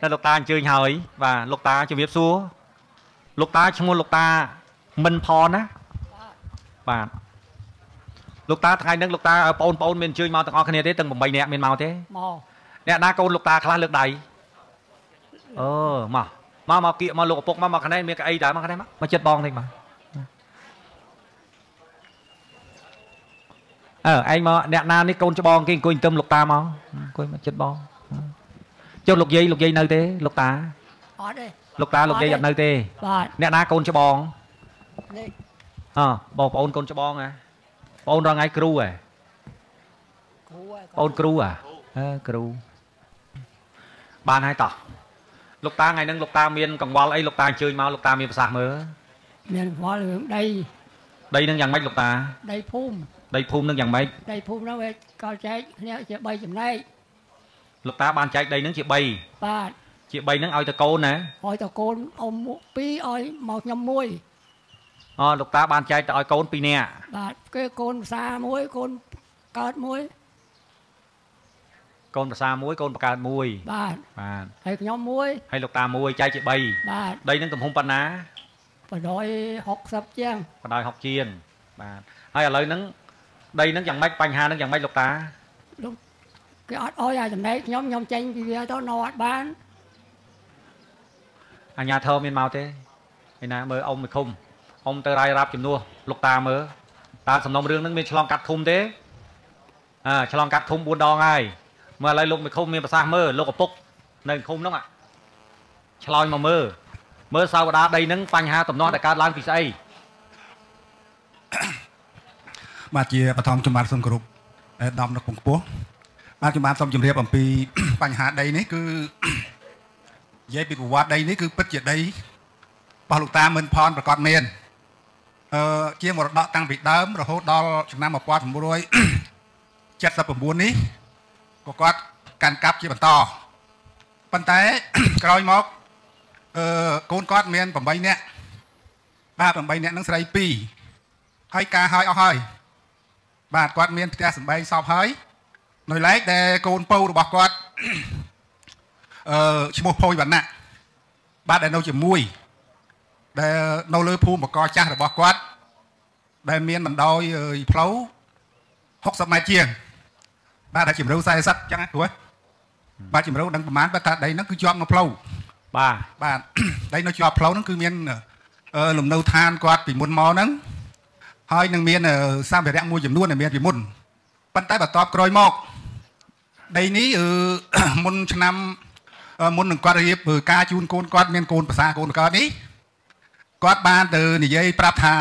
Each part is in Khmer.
តែលោកតាអញ្ជើញហើយបាទលោកតាជំរាបសួរលោកតាឈ្មោះលោកតាមិនផនណាបាទលោកតាថ្ងៃហ្នឹងលោកតាបងប្អូនមានអញ្ជើញមកទាំងអស់គ្នាទេទាំង8នាក់មានមកទេមកអ្នកណាកូនលោកតាខ្លះលើកដៃអឺមកមកមកគៀកមកលោកឪពុកមកមកខាងនេះមានកៅអីដែរមកខាងនេះមកមកចិត្តបងតិចមកអើឯងមកអ្នកណានេះកូនច្បងគេអង្គុយទឹមលោកតាមកអង្គុយមកចិត្តបង ចុះលោកយាយលោកយាយនៅទេលោកតាអត់ទេលោកតាលោកយាយអត់នៅទេបាទអ្នកណាកូនច្បងនេះអបងប្អូនកូនច្បងហ៎បងរងថ្ងៃគ្រូហ៎គ្រូហើយបងគ្រូហ៎អើគ្រូបានហើយតោះលោកតាថ្ងៃហ្នឹងលោកតាមានកង្វល់អីលោកតាអញ្ជើញមកលោកតាមានប្រសាសន៍មើលមានខ្វល់រឿងដីដីហ្នឹងយ៉ាងម៉េចលោកតាដីភូមិដីភូមិហ្នឹងយ៉ាងម៉េចដីភូមិនោះវាក៏ចែកគ្នាជា3ចំណែក លោកតាបានចែកដីហ្នឹងជា3បាទជា3ហ្នឹងឲ្យទៅកូនណាឲ្យតកូនអ៊ំ2ឲ្យមកខ្ញុំមួយអលោកតាបានចែកទៅឲ្យកូន2នាក់បាទគេកូនភាសាមួយកូនកើតមួយកូនប្រសាមួយកូនបកើតមួយបាទបាទហើយខ្ញុំមួយហើយលោកតាមួយចែកជា3បាទដីហ្នឹងទំហំប៉ុណ្ណា160ជាងបដ ாய்60 ជាងបាទហើយឥឡូវហ្នឹងដីហ្នឹងយ៉ាងម៉េចបញ្ហាហ្នឹងយ៉ាងម៉េចលោកតាលោក គេអត់អោយឲ្យចំណែកខ្ញុំខ្ញុំចេញពីវាទៅនៅអត់បានអញ្ញាធមមានមកទេឯណាមើលអ៊ំមិនឃុំអ៊ំទៅរាយរាប់ជំនួសលោកតាមើលតើសំណុំរឿងហ្នឹងមានឆ្លងកាត់ឃុំទេអើឆ្លងកាត់ឃុំ4ដងហើយមើលឥឡូវលោកមិនឃុំមានប្រសាសន៍មើលលោកឪពុកនៅឃុំហ្នឹងអាឆ្លោយមកមើលមើលសាវតាដីហ្នឹងបញ្ហាតំណោះដែលកើតឡើងពីស្អីបាទជាបឋមជំរាបសូមគោរពអេដាមនៅពងខ្ពស់ បាទជំរាបសូមជម្រាបអំពីបញ្ហាដីនេះគឺនិយាយពីប្រវត្តិដីនេះគឺពិតជាដីរបស់លោកតាមិនផនប្រកាសមានអឺជាមរតកតាំងពីដើមរហូតដល់ឆ្នាំ1979នេះក៏គាត់កាន់កាប់ជាបន្តប៉ុន្តែក្រោយមកអឺកូនគាត់មាន8នាក់បាទ8នាក់នឹងស្រី2ហើយការហើយអស់ហើយបាទគាត់មានផ្ទះសម្បែងសពហើយ នៅឡែកដែលកូនពៅរបស់គាត់អឺឈ្មោះផុយវណ្ណៈបាទដែលនៅជាមួយដែលនៅលើភូមិបកចាស់របស់គាត់ ដែលមានបណ្ដោយអឺផ្លូវ60ម៉ែត្រជាងបាទតែជំរឿ40ចឹងណាគ្រូបាទជំរឿដឹងប្រហែលបាទថាដីហ្នឹងគឺជាប់នៅផ្លូវបាទបាទដីនៅជាប់ផ្លូវហ្នឹងគឺមានអឺលំនៅឋានគាត់ពីមុនមកហ្នឹងហើយនឹងមានអឺសម្ភារៈមួយចំនួនដែលមានពីមុនប៉ុន្តែបន្ទាប់ក្រោយមក ដីនេះអឺមុនឆ្នាំអឺមុននឹងគាត់រៀបអឺការជូនកូនគាត់មានកូនភាសាកូនកើតនេះគាត់បានទៅនិយាយប្រាប់ថា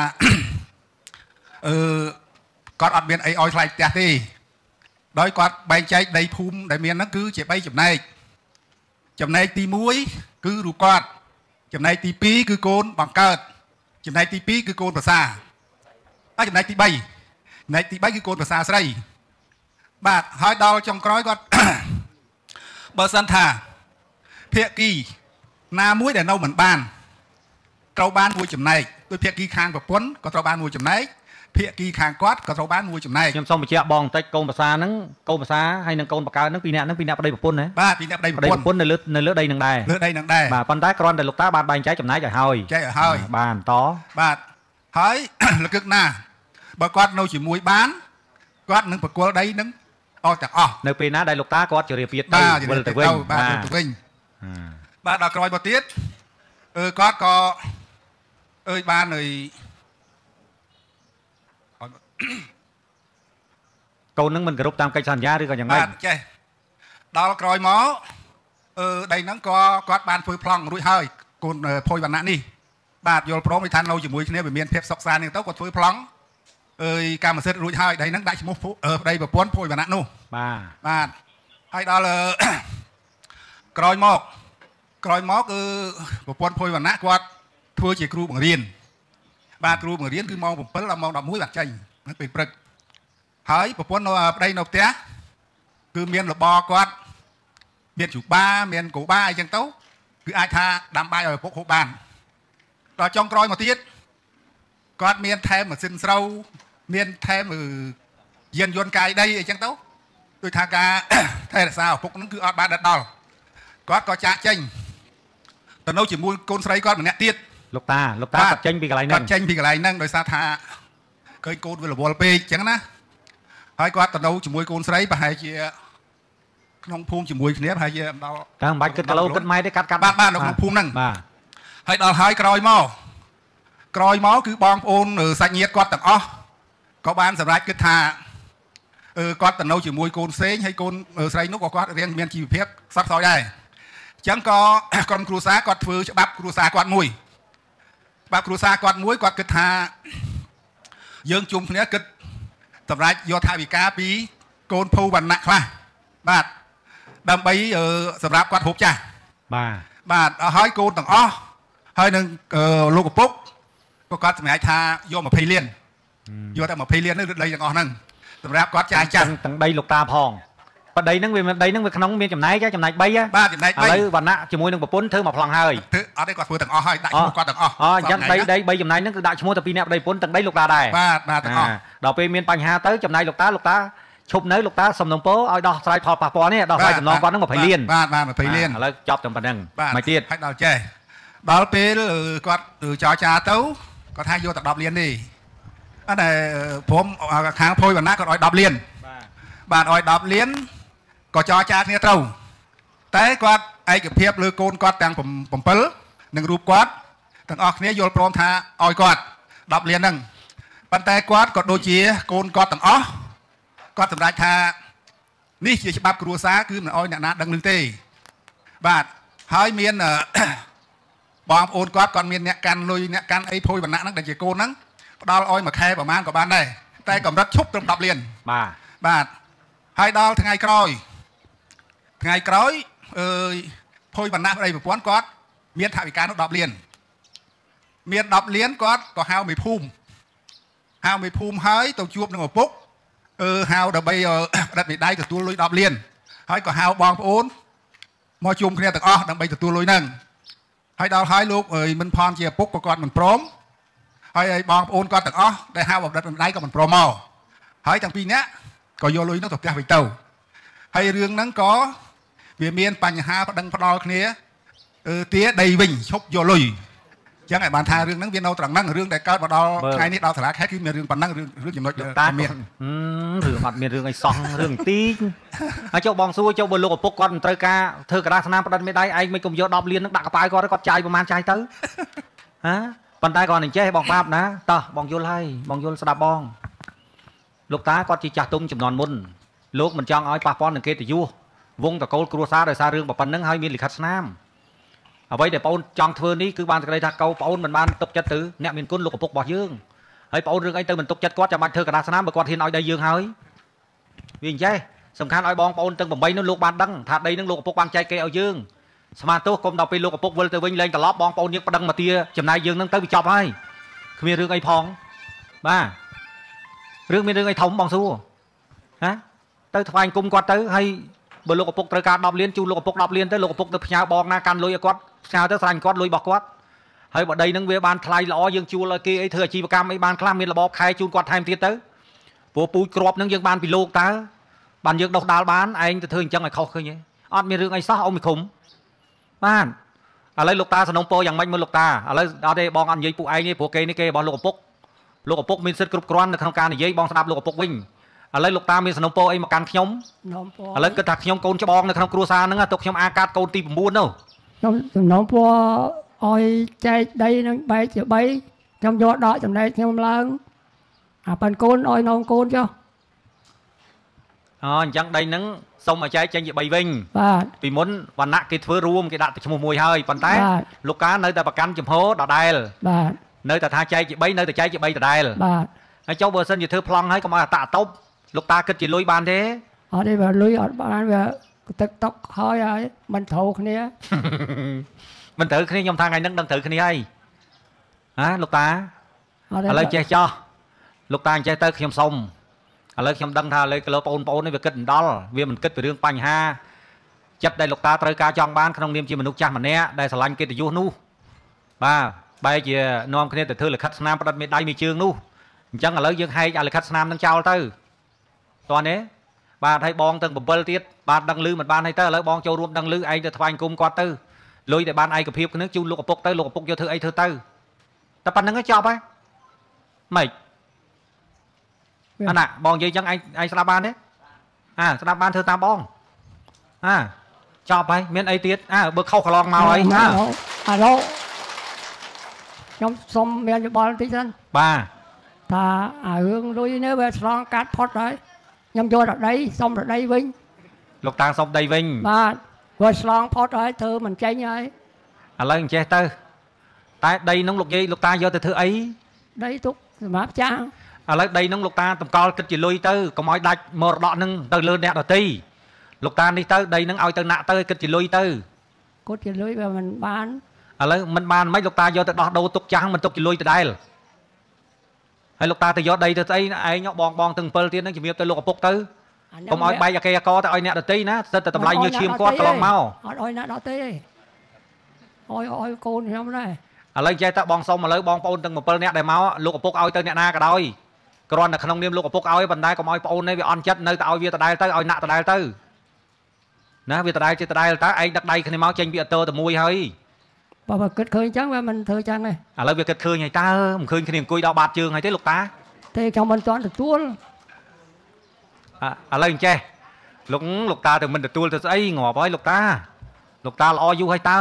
អឺគាត់អត់មានអីឲ្យថ្លៃផ្ទះទេដោយគាត់បែងចែកដីភូមិដែលមានហ្នឹងគឺជា3ចំណែកចំណែកទី1គឺរូបគាត់ចំណែកទី2គឺកូនបង្កើតចំណែកទី2គឺកូនប្រសាហើយចំណែកទី3ចំណែកទី3គឺកូនប្រសាស្រី បាទហើយដល់ចុងក្រោយគាត់បើសិនថាភាគីណាមួយដែលនៅមិនបានត្រូវបានមួយចំណែកដោយភាគីខាងប្រពន្ធក៏ត្រូវបានមួយចំណែកភាគីខាងគាត់ក៏ត្រូវបានមួយចំណែកខ្ញុំសូមបញ្ជាក់បងបន្តិចកូនភាសាហ្នឹងកូនភាសាហើយនឹងកូនបកើហ្នឹងពីរនាក់ហ្នឹងពីរនាក់ប្តីប្រពន្ធណាបាទពីអ្នកប្តីប្រប្តីពប្រន្ធពន្ធនៅលើនៅលើដីហ្នឹងដែរលើដីនឹងដែរបាទប៉ុន្តែគ្រាន់តែលោកតាបានបែងចែកចំណែកឲ្យហើយចែកឲ្យហើយបានតបាទហើយលកឹកណាស់បើគាត់នៅជាមួយបានគាត់នឹងប្រគល់ដីនឹង អស់ទាំងអស់នៅពេលណាដែលលោកតាគាត់ជរាពាតទៅបាទវិលទៅវិញបាទវិលទៅវិញបាទដល់ក្រោយមកទៀតអឺគាត់ក៏អើយបានអើយកូនហ្នឹងមិនគោរពតាមកិច្ចសន្យាឬក៏យ៉ាងម៉េបាចទចេះដល់ក្រោយមកអឺដីហ្នឹងក៏គាត់បានធ្វើប្លង់រួចហើយកូនអឺភុយវណ្ណៈនេះបាទយល់ព្រមពីថានៅជាមួយគ្នាវាមានភាពសុខសាន្តនេះទៅគាត់ធ្វើប្លង់អើយកម្មសិទ្ធិរួចហើយដីហ្នឹងដាក់ឈ្មោះភុអឺប្តីប្រពន្ធភុយវណ្ណៈនោះ បាទបាទហើយដល់អឺក្រោយមកក្រោយមកគឺប្រពន្ធភុយវណ្ណៈគាត់ធ្វើជាគ្រូបង្រៀនបាទគ្រូបង្រៀនគឺម៉ោង7ដល់ម៉ោង11បាទចេញហ្នឹងពេលព្រឹកហើយប្រពន្ធនៅប្តីនៅផ្ទះគឺមានរបរគាត់មានជូបាមានកោបាអីចឹងទៅគឺអាចថាដាំបាយឲ្យឪពុកហូបបានដល់ចុងក្រោយមកទៀតគាត់មានថែមម៉ាស៊ីនស្រូវមានថែមអឺយានយន្តកាយដីអីចឹងទៅ ដូចថាការថែរក្សាឪពុកហ្នឹងគឺអត់បានដិតដល់គាត់ក៏ចាក់ចេញទៅនៅជាមួយកូនស្រីគាត់ម្នាក់ទៀតលោកតាលោកតាគាត់ចេញពីកន្លែងគាហ្នឹងត់ចេញពីកន្លែងហ្នឹងដោយសារថាឃើញកូនវារវល់ពេកអញ្ចឹងណាហើយគាត់ទៅនៅជាមួយកូនស្រីប្រហែលជាក្នុងភូមិជាមួយគ្នាប្រហែលជាដល់តើមិនបាច់គិតគីឡូគិតម៉ែទេកាត់កាត់បាទបាទនៅក្នុងភូមិហ្នឹងបាទហើយដល់ហើយក្រោយមកក្រោយមកគឺបងប្អូនអឺសាច់ញាតិគាត់ទាំងអស់ក៏បានសម្រេចគិតថាអឺ គាត់ទៅនៅជាមួយកូនផ្សេងហើយកូនអឺស្រីនោះក៏គាត់រៀងមានជីវភាពសត្វខ្សោយដែរអញ្ចឹងក៏ក្រុមគ្រួសារគាត់ធ្វើច្បាប់គ្រួសារគាត់មួយច្បាប់គ្រួសារគាត់មួយគាត់គិតថាយើងជុំគ្នាគិតសម្រាប់យកថាវិការពីកូនភូវណ្ណៈខ្លះបាទដើម្បីអឺសម្រាប់គាត់ហូបចាស់បាទបាទអស់ហើយកូនទាំងអស់ហើយនឹងអឺលោកឪពុកក៏គាត់សម្រេចថាយក20លានយកតែ20លាននេះដីទាំងអស់ហ្នឹង សម្រាប់គាត់ចាយចាស់ទាំងដីលោកតាផងបដីហ្នឹងវាមានដីហ្នឹងវាក្នុងមានចំណែកហ៎ចំណែក3ហ៎បាទចំណែកឥឡូវវណ្ណៈជាមួយនឹងប្រពន្ធធ្វើមកប្លង់ហើយ3ធ្វើអត់ទេគាត់ធ្វើទាំងអស់ហើយដាក់ឈ្មោះគាត់ទាំងអស់អូអញ្ចឹងដីដី3ចំណែកហ្នឹងគឺដាក់ឈ្មោះទៅពីអ្នកប្តីប្រពន្ធទាំងដីលោកតាដែរបាទបាទទាំងអស់អាដល់ពេលមានបញ្ហាទៅចំណាយលោកតាលោកតាឈប់នៅលោកតាសំណុំពោឲ្យដោះស្រាយផលប៉ះពាល់នេះដោះស្រាយចំណងគាត់ហ្នឹង20លានបាទបាទ20លានឥឡូវចប់តែប៉ុណ្្នឹងបាទមកទៀតហើយដល់ចេះដល់ពេលអឺគាត់ចរចាទៅគាត់ថាយកតែ10លានទេ អត់តែព្រមខាងភួយវណ្ណៈគាត់ឲ្យ10លានបាទបាទឲ្យ10លានក៏ចរចាគ្នាត្រូវតែគាត់ឯកភាពលើកូនគាត់ទាំង7និងរូបគាត់ទាំងអស់គ្នាយល់ព្រមថាឲ្យគាត់10លានហ្នឹងប៉ុន្តែគាត់ក៏ដូចជាកូនគាត់ទាំងអស់គាត់សម្រេចថានេះជាច្បាប់គ្រួសារគឺមិនអោយអ្នកណាដឹងនឹងទេ បាទហើយមានអឺបងប្អូនគាត់គាត់មានអ្នកកាន់លុយអ្នកកាន់អីភួយវណ្ណៈហ្នឹងដែលជាកូនហ្នឹង ផ្ដល់ឲ្យមួយខែប្រហែលក៏បានដែរតែកម្រិតឈប់ត្រឹម10លានបាទបាទហើយដល់ថ្ងៃក្រោយថ្ងៃក្រោយអើយភុយបណ្ណាប្តីប្រពន្ធគាត់មានថវិកានោះ10លានមាន10លានគាត់ក៏ហៅមេភូមិហៅមេភូមិហើយទៅជួបនឹងឪពុកអឺហៅដើម្បីអឺផ្ដិតមេដៃទទួលលុយ10លានហើយក៏ហៅបងប្អូនមកជុំគ្នាទាំងអស់ដើម្បីទទួលលុយហ្នឹងហើយដល់ហើយលោកអើយមិនផនជាឪពុកក៏គាត់មិនព្រម ហើយឲ្យបងប្អូនគាត់ទាំងអស់ដែលហៅបដិតមេដៃក៏មិនព្រមមកហើយទាំងពីរនាក់ក៏យកលុយនោះទៅផ្ទះវិញទៅហើយរឿងហ្នឹងក៏វាមានបញ្ហាប្តឹងផ្ដាល់គ្នាអឺទាដីវិញឈប់យកលុយអញ្ចឹងឲ្យបានថារឿងហ្នឹងវានៅត្រង់ហ្នឹងរឿងដែលកើតមកដល់ថ្ងៃនេះដល់សាលាខេត្តគឺមានរឿងប៉ុណ្ណឹងរឿងរឿងចំណុច លោកតា ដែលមាន ហឹមរឿងអត់មានរឿងអីសោះរឿងទីងហើយចុះបងសួរចុះបើលោកឪពុកគាត់មិនត្រូវការធ្វើกระดาษស្នាមផ្ដិតមេដៃឯងមិនកុំយក10លានហ្នឹងដាក់កប៉ាល់គាត់គាត់ចាយប្រហែលចាយទៅហ៎ ប៉ុន្តែគាត់នឹងចេះបងបាបណាតោះបងយល់ហើយបងយល់ស្ដាប់បងលោកតាគាត់ជាចាស់ទុំចំនួនមុនលោកមិនចង់ឲ្យប៉ះពាល់នឹងកិត្តិយសវងតកូលគ្រួសារដោយសាររឿងប៉ុណ្ណឹងហើយមានលិខិតស្នាមអ្វីដែលបងចង់ធ្វើនេះគឺបានសេចក្តីថាកោបងមិនបានទុកចិត្តទៅអ្នកមានគុណលោកឪពុករបស់យើងហើយបងរឿងអីទៅមិនទុកចិត្តគាត់ចាំបាច់ធ្វើកដាស្នាមបើគាត់ហ៊ានឲ្យដីយើងហើយវាអញ្ចេះសំខាន់ឲ្យបងប្អូនទាំង8នោះលោកបានដឹងថាដីនឹងលោកឪពុកបានចែកគេឲ្យយើង ស្មានទោសកុំដល់ពេលលោកឪពុកវិលទៅវិញលែងត្រឡប់បងប្អូនយើងប្តឹងមកទាចំណាយយើងនឹងទៅវាចប់ហើយគ្មានរឿងអីផងបាទរឿងមានរឿងអីធំបងសួរហ៎ទៅថ្វាយគុំគាត់ទៅហើយបើលោកឪពុកត្រូវការ10លានជូនលោកឪពុក10លានទៅលោកឪពុកទៅផ្ញើបងណាកាន់លុយឲ្យគាត់ផ្ញើទៅស្រាញ់គាត់លុយរបស់គាត់ហើយបើដីនឹងវាបានថ្លៃល្អយើងជួលឲ្យគេអីធ្វើអាជីវកម្មអីបានខ្លះមានរបបខែជូនគាត់ថែមទៀតទៅព្រោះពូជក្របនឹងយើងបានពីលោកតើបានយើងដោះដាល់បានឯងទៅធ្វើអញ្ចឹងឲ្យខុសឃើញទេអត់មានរឿងអីសោះអ៊ំមីឃុំ បានឥឡូវលោកតាសំណុំពោយ៉ាងម៉េចមើលលោកតាឥឡូវអត់ទេបងអត់និយាយពួកឯងទេព្រោះគេនេះគេរបស់លោកឪពុកលោកឪពុកមានសិទ្ធិគ្រប់គ្រាន់នៅក្នុងការនិយាយបងស្ដាប់លោកឪពុកវិញឥឡូវលោកតាមានសំណុំពោអីមកកាន់ខ្ញុំនោមពណ៌ឥឡូវគិតថាខ្ញុំកូនច្បងនៅក្នុងគ្រួសារហ្នឹងទុកខ្ញុំអាកាតកូនទី9នោះខ្ញុំសំណូមពណ៌ឲ្យចែកដីនឹងបែកជា3ខ្ញុំយកដកចំណែកខ្ញុំឡើងអាប៉ាន់កូនឲ្យនោមកូនចុះអូអញ្ចឹងដីហ្នឹង សុំឲ្យចែកចេញជា3វិញបាទពីមុនវណ្ណៈគេធ្វើរួមគេដាក់តែឈ្មោះមួយហើយប៉ុន្តែបាទលោកកានៅតែប្រកាន់ចំហដដែលបាទនៅតែថាចែកជា3នៅតែចែកជា3ដដែលបាទហើយចុះបើសិនជាធ្វើប្លង់ហើយកុំឲ្យអតអតប់លោកតាគិតជាលុយបានទេអត់ទេបើលុយអត់បានវាទឹកតុកហើយហើយមិនត្រូវគ្នាមិនត្រូវគ្នាខ្ញុំថាថ្ងៃហ្នឹងដឹងត្រូវគ្នាហើយហាលោកតាអត់ទេឥឡូវចេះចោះលោកតាអញ្ចេះទៅខ្ញុំសុំ ឥឡូវខ្ញុំដឹងថាឥឡូវគីឡូបងប្អូននេះវាគិតមិនដល់វាមិនគិតពីរឿងបញ្ហាចិត្តដែលលោកតាត្រូវការចង់បានក្នុងនាមជាមនុស្សចាស់ម្នាក់ដែលស្រឡាញ់កិត្តិយសនោះបាទបែរជានាំគ្នាទៅធ្វើលិខិតស្នាមផ្ដិតមេដៃមេជើងនោះអញ្ចឹងឥឡូវយើងហែកអាលិខិតស្នាមនឹងចោលទៅតោះនេះបាទហើយបងទាំង7ទៀតបាទដឹងលឺមិនបានហើយទៅឥឡូវបងចូលរួមដឹងលឺឯងទៅថ្វាយគុំគាត់ទៅលុយដែលបានឯកភាពគ្នាជូនលោកឪពុកទៅលោកឪពុកយកធ្វើអីធ្វើទៅតែប៉ុណ្្នឹងចប់ហើយម៉េច អាណាបងនិយាយចឹងឯងឯងស្ដាប់បានទេអាស្ដាប់បានធ្វើតាមបងអាចប់ហើយមានអីទៀតអើបើខុសកន្លងមកអីអើអាឡូខ្ញុំសុំមានយោបល់បន្តិចសិនបាទថាអារឿងលុយនេះវាឆ្លងកាត់ផុតហើយខ្ញុំយកដល់ដីសុំដល់ដីវិញលោកតាំងសុំដីវិញបាទវាឆ្លងផុតហើយធ្វើមិនចេញហើយឥឡូវអញ្ចេះទៅតែដីនោះលោកយាយលោកតាយកទៅធ្វើអីដីទុកសម្រាប់ចាស់ ឥឡូវដីនោះលោកតាតម្កល់គិតជាលុយទៅកុំឲ្យដាច់មរតកនឹងទៅលើអ្នកដទៃលោកតានេះទៅដីនឹងឲ្យទៅណាក់ទៅគិតជាលុយទៅគិតជាលុយវាមិនបានឥឡូវមិនបានមិនលោកតាយកទៅដោះដូរទុកចាំងមិនទុកជាលុយដដែលហើយលោកតាទៅយកដីទៅស្អីឯងបងបងទាំង7ទៀតហ្នឹងជំរាបទៅលោកឪពុកទៅកុំឲ្យបែកអកេអកទៅឲ្យអ្នកដតីណាសិតតែតម្លៃញើឈាមគាត់កន្លងមកអត់ឲ្យអ្នកដតីទេឲ្យឲ្យកូនខ្ញុំដែរឥឡូវចេះតបងសុំឥឡូវបងប្អូនទាំង7នាក់ដែលមកលោកឪពុកឲ្យទៅអ្នកណាក៏ដោយ គ្រាន់តែក្នុងនាមលោកឪពុកឲ្យប៉ុន្តែកុំឲ្យប្អូននេះវាអន់ចិត្តនៅតែឲ្យវាដដែលទៅឲ្យណាក់ដដែលទៅណាវាដដែលជាដដែលតើឯងដឹកដៃគ្នាមកចេញពីអតើតែមួយហើយបើបើគិតឃើញអញ្ចឹងវាមិនធ្វើចឹងទេឥឡូវវាគិតឃើញហើយតើមិនឃើញគ្នាអង្គុយដល់បាតជើងហើយទេលោកតាទេខ្ញុំមិនទាន់ទទួលឥឡូវអញ្ចេះលោកលោកតាទៅមិនទទួលទៅស្អីងាប់ហើយលោកតាលោកតាល្អយូរហើយតើ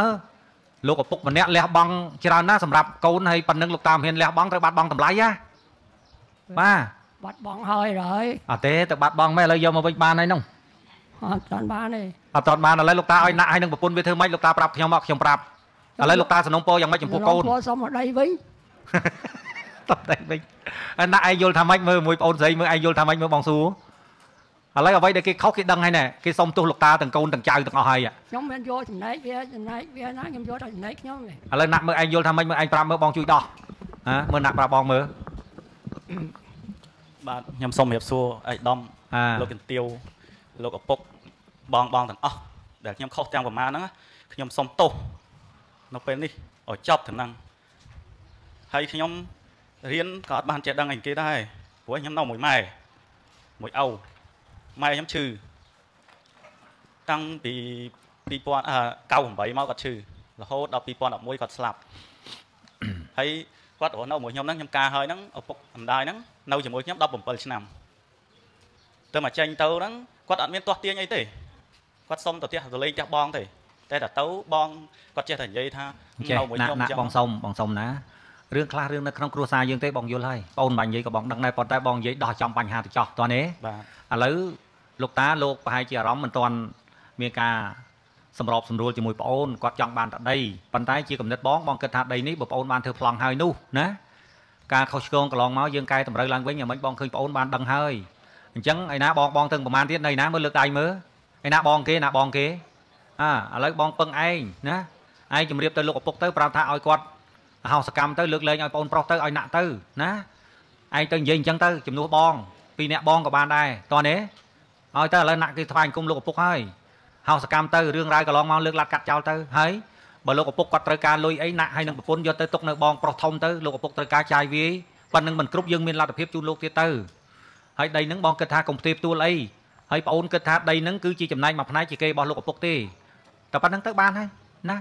លោកឪពុកម្នាក់លះបង់ច្រើនណាស់សម្រាប់កូនហើយប៉ុណ្ណឹងលោកតាមិនហ៊ានលះបង់ត្រូវបាត់បង់តម្លៃណា បាទបាត់បង់ហើយហើយអត់ទេទៅបាត់បង់មែនឥឡូវយកមកវិញបានហើយនោះអត់តាន់បានទេអត់តាន់បានឥឡូវលោកតាឲ្យណាក់ឲ្យនឹងប្រពន្ធវាធ្វើម៉េចលោកតាប្រាប់ខ្ញុំមកខ្ញុំប្រាប់ឥឡូវលោកតាសំណុំពោយ៉ាងម៉េចចំពោះកូនសុំមកដីវិញតបដីវិញអាណាក់ឯងយល់ថាម៉េចមើលមួយប្អូនស្រីមើលឯងយល់ថាម៉េចមើលបងសួរឥឡូវអ្វីដែលគេខុសគេដឹងហើយណែគេសុំទោសលោកតាទាំងកូនទាំងចៅទាំងអស់ហើយខ្ញុំមិនយកចំណែកវាចំណែកវាណាខ្ញុំយកតែចំណែកខ្ញុំឥឡូវណាក់មើលឯងយល់ថាម៉េចមើលឯងប្រាប់មើលបងជួយដោះហ៎មើលណាក់ប្រាប់បងមើល បាទខ្ញុំសូមរៀបសួរអៃដាមលោកកន្ទាវលោកឪពុកបងបងទាំងអស់ដែលខ្ញុំខុសទាំងប្រមាណហ្នឹងខ្ញុំសូមទោសនៅពេលនេះឲ្យចប់ទៅហ្នឹងហើយខ្ញុំរៀនក៏អត់បានចេះដឹងអីគេដែរព្រោះខ្ញុំនៅមួយម៉ែមួយឪម៉ែខ្ញុំឈឺតាំងពី2098មកគាត់ឈឺរហូតដល់2011គាត់ស្លាប់ហើយ គាត់រស់នៅជាមួយខ្ញុំហ្នឹងខ្ញុំការហើយហ្នឹងឪពុកម្ដាយហ្នឹងនៅជាមួយខ្ញុំ17ឆ្នាំទៅមកចេញទៅហ្នឹងគាត់អត់មានទាស់ទាញអីទេគាត់សុំទៅផ្ទះទៅលេងផ្ទះបងទេតែតែទៅបងគាត់ចេះតែនិយាយថានៅមួយខ្ញុំចឹងបងសុំបងសុំណារឿងខ្លះរឿងនៅក្នុងគ្រួសារយើងទេបងយល់ហើយបងមិនបាញ់និយាយក៏បងដឹងដែរប៉ុន្តែបងនិយាយដោះចំបញ្ហាទៅចោះតោះនេះបាទឥឡូវលោកតាលោកប្រហែលជាអារម្មណ៍មិនទាន់មានការ សម្របសម្រួលជាមួយប្អូនគាត់ចង់បានតដីប៉ុន្តែជាកំណត់បងបងគិតថាដីនេះបើប្អូនបានធ្វើប្លង់ហើយនោះណាការខុសឆ្គងកន្លងមកយើងកែតម្រូវឡើងវិញយ៉ាងម៉េចបងឃើញប្អូនបានដឹងហើយអញ្ចឹងឯណាបងបងទាំងប្រមាណទៀតនៅណាមើលលើកដៃមើលឯណាបងគេណាបងគេអាឥឡូវបងពឹងឯងណាឯងជម្រាបទៅលោកឪពុកទៅប្រាប់ថាឲ្យគាត់ហោសកម្មទៅលើកលែងឲ្យបងប្រុសទៅឲ្យណាក់ទៅណាឯងទៅនិយាយអញ្ចឹងទៅជំនួសបងពីរអ្នកបងក៏បានដែរតោះនេះឲ្យទៅឥឡូវណាក់គេថ្វាយអង្គមលោកឪពុកហើយ ហោសកម្មទៅរឿងរ៉ាវកន្លងមកលើកឡាត់កាត់ចោលទៅហើយបើលោកឪពុកគាត់ត្រូវការលុយអីណាក់ឲ្យនឹងប្រពន្ធយកទៅទុកនៅបងប្រុសធំទៅលោកឪពុកត្រូវការចាយវាយប៉ុណ្្នឹងមិនគ្រប់យើងមានលទ្ធភាពជូនលោកទៀតទៅហើយដីហ្នឹងបងគិតថាកុំផ្ទេផ្ទួលអីហើយប្អូនគិតថាដីហ្នឹងគឺជាចំណែកមួយផ្នែកជាគេរបស់លោកឪពុកទេតែប៉ុណ្្នឹងទៅបានហើយណា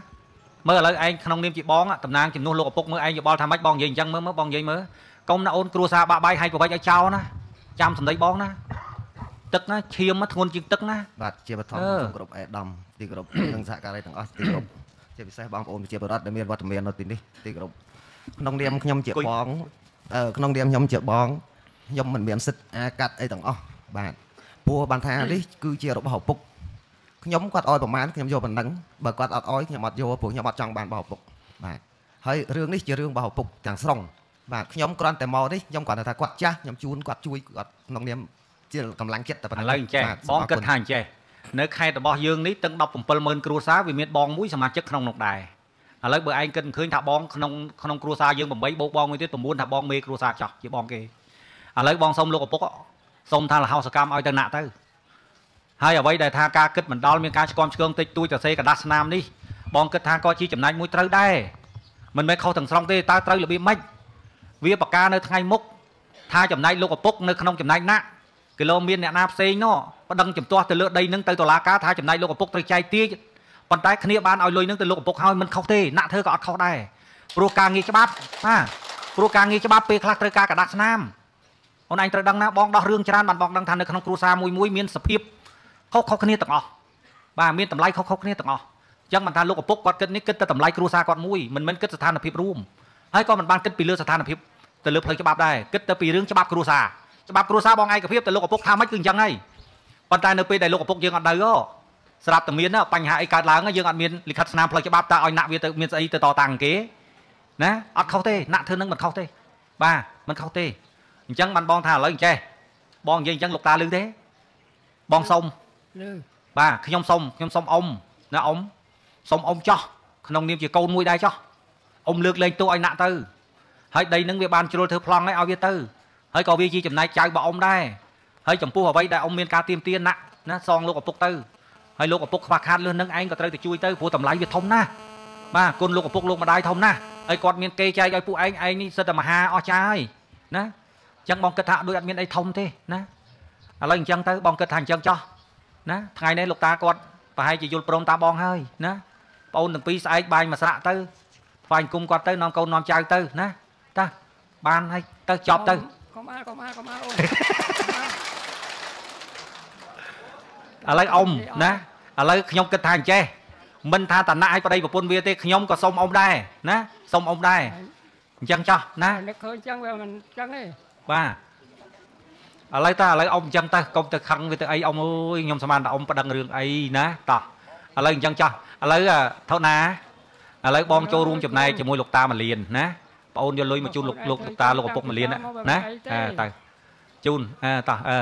មើលឥឡូវឯងក្នុងនាមជាបងតំណាងជំនួសលោកឪពុកមើលឯងយោបល់ថាម៉េចបងនិយាយអញ្ចឹងមើលមើលបងនិយាយមើលកុំណាអូនគ្រួសារបាក់បាយហើយប្រវិចឲ្យចោលណាចាំសម្ដីបងណា ទឹកណាឈាមធ្ងន់ជាងទឹកណាបាទជាបឋមសូមគោរពអេដាមទីគោរពនិងសហការីទាំងអស់ទីគោរពជាពិសេសបងប្អូនប្រជាពលរដ្ឋដែលមានវត្តមាននៅទីនេះទីគោរពក្នុងនាមខ្ញុំជាបងក្នុងនាមខ្ញុំជាបងខ្ញុំមិនមានសិទ្ធិអាកាត់អីទាំងអស់បាទព្រោះបានថានេះគឺជារបស់ឪពុកខ្ញុំគាត់អោយប្រមាណខ្ញុំយកប៉ុណ្ណឹងបើគាត់អត់អោយខ្ញុំអត់យកព្រោះខ្ញុំអត់ចង់បានរបស់ឪពុកបាទហើយរឿងនេះជារឿងរបស់ឪពុកទាំងស្រុងបាទខ្ញុំគ្រាន់តែមកនេះខ្ញុំគ្រាន់តែថាគាត់ចាស់ខ្ញុំជូនគាត់ជួយគាត់ក្នុងនាម ជាកម្លាំងចិត្តតែប៉ុណ្ណឹងឥឡូវអញ្ចេះបងគិតថាអញ្ចេះនៅខេត្តរបស់យើងនេះទាំង170,000គ្រួសារវាមានបងមួយសមាជិកក្នុងនោះដែរឥឡូវបើឯងគិតឃើញថាបងក្នុងក្នុងគ្រួសារយើង8បូកបងមួយទៀត9ថាបងមេគ្រួសារចោះជាបងគេឥឡូវបងសុំលោកឪពុកសុំថាលហោសកម្មឲ្យទៅណាក់ទៅហើយអ្វីដែលថាការគិតមិនដល់មានការឆ្គាំឆ្គងតិចតួចទៅសេកដាស់ស្នាមនេះបងគិតថាក៏ជាចំណែកមួយត្រូវដែរមិនមែនខុសទាំងស្រុងទេតើត្រូវរបៀបម៉េចវាប្រកានៅថ្ងៃមុខថាចំណែកលោកឪពុកនៅក្នុងចំណែកណាក់ គីឡូមានអ្នកណាផ្សេងនោះប្តឹងចំទាស់ទៅលើដីនឹងទៅតុលាការថាចំណាយលោកឪពុកត្រូវចែកទាយប៉ុន្តែគ្នាបានឲ្យលុយនឹងទៅលោកឪពុកហើយមិនខុសទេណាក់ធ្វើក៏អត់ខុសដែរព្រោះការងារច្បាប់បាទព្រោះការងារច្បាប់ពេលខ្លះត្រូវការកដាស់ស្នាមអូនឯងត្រូវដឹងណាបងដោះរឿងច្រើនបានបងដឹងថានៅក្នុងគ្រួសារមួយមួយមានសភាពខុសខុសគ្នាទាំងអស់បាទមានតម្លៃខុសខុសគ្នាទាំងអស់អញ្ចឹងមិនថាលោកឪពុកគាត់គិតនេះគិតតែតម្លៃគ្រួសារគាត់មួយមិនមែនគិតស្ថានភាពរួមហើយក៏មិនបានគិតពីលើស្ថានភាពទៅលើផ្លូវច្បាប់ដែរគិតទៅពីរឿងច្បាប់គ្រួសារ ច្បាប់គ្រួសារបងឯកភាពទៅលោកឪពុកថាម៉េចគឺអញ្ចឹងហើយប៉ុន្តែនៅពេលដែលលោកឪពុកយើងអត់ទៅស្រាប់តែមានបញ្ហាអីកើតឡើងយើងអត់មានលិខិតស្នាមផ្លូវច្បាប់តើឲ្យណាក់វាទៅមានស្អីទៅតតាំងគេណាអត់ខុសទេណាក់ធ្វើនឹងមិនខុសទេបាទមិនខុសទេអញ្ចឹងបានបងថាឥឡូវអញ្ចេះបងនិយាយអញ្ចឹងលោកតាលឺទេបងសុំលឺបាទខ្ញុំសុំខ្ញុំសុំអ៊ំណាអ៊ំសុំអ៊ំចោះក្នុងនាមជាកូនមួយដែរចោះអ៊ំលើកលែងទោសឲ្យណាក់ទៅហើយដីនឹងវាបានជ្រុលធ្វើប្លង់ឲ្យវាទៅ ហើយក៏វាជាចំណែកចៅរបស់អ៊ំដែរហើយចំពោះអ្វីដែលអ៊ំមានការទៀមទាណាក់ណាសងលោកឪពុកទៅហើយលោកឪពុកខ្វះខាតលឿននឹងឯងក៏ត្រូវទៅជួយទៅព្រោះតម្លៃវាធំណាស់បាទគុណលោកឪពុកលោកម្ដាយធំណាស់ហើយគាត់មានគេចែកឲ្យពួកឯងឯងនេះសិតតែមហាអស្ចារ្យហើយណាអញ្ចឹងបងគិតថាដូចអត់មានអីធំទេណាឥឡូវអញ្ចឹងទៅបងគិតថាអញ្ចឹងចោះណាថ្ងៃនេះលោកតាគាត់ប្រហែលជាយល់ព្រមតាមបងហើយណាបងអូនទាំងពីរស្អែកបាញ់មួយស្រាក់ទៅស្វែងគុំគាត់ទៅនាំកូននាំចៅទៅណាតាបានហើយទៅចប់ទៅ កុំអាកុំអាកុំអាអូនឥឡូវអ៊ំណាឥឡូវខ្ញុំគិតថាអញ្ចេះមិនថាតាណាក់ឲ្យប្តីប្រពន្ធវាទេខ្ញុំក៏សុំអ៊ំដែរណាសុំអ៊ំដែរអញ្ចឹងចោះណានឹកឃើញអញ្ចឹងវាមិនអញ្ចឹងទេបាទឥឡូវតាឥឡូវអ៊ំអញ្ចឹងទៅកុំទៅខឹងវាទៅអីអ៊ំអើយខ្ញុំស្មានថាអ៊ំប្តឹងរឿងអីណាតោះឥឡូវអញ្ចឹងចោះឥឡូវថោណាឥឡូវបងចូលរួមចំណែកជាមួយលោកតាមាលៀនណា បងអូនយកលុយមកជូនលោកលោកតាលោកឪពុកមាលៀនណាអើទៅជូនអើតោះអើ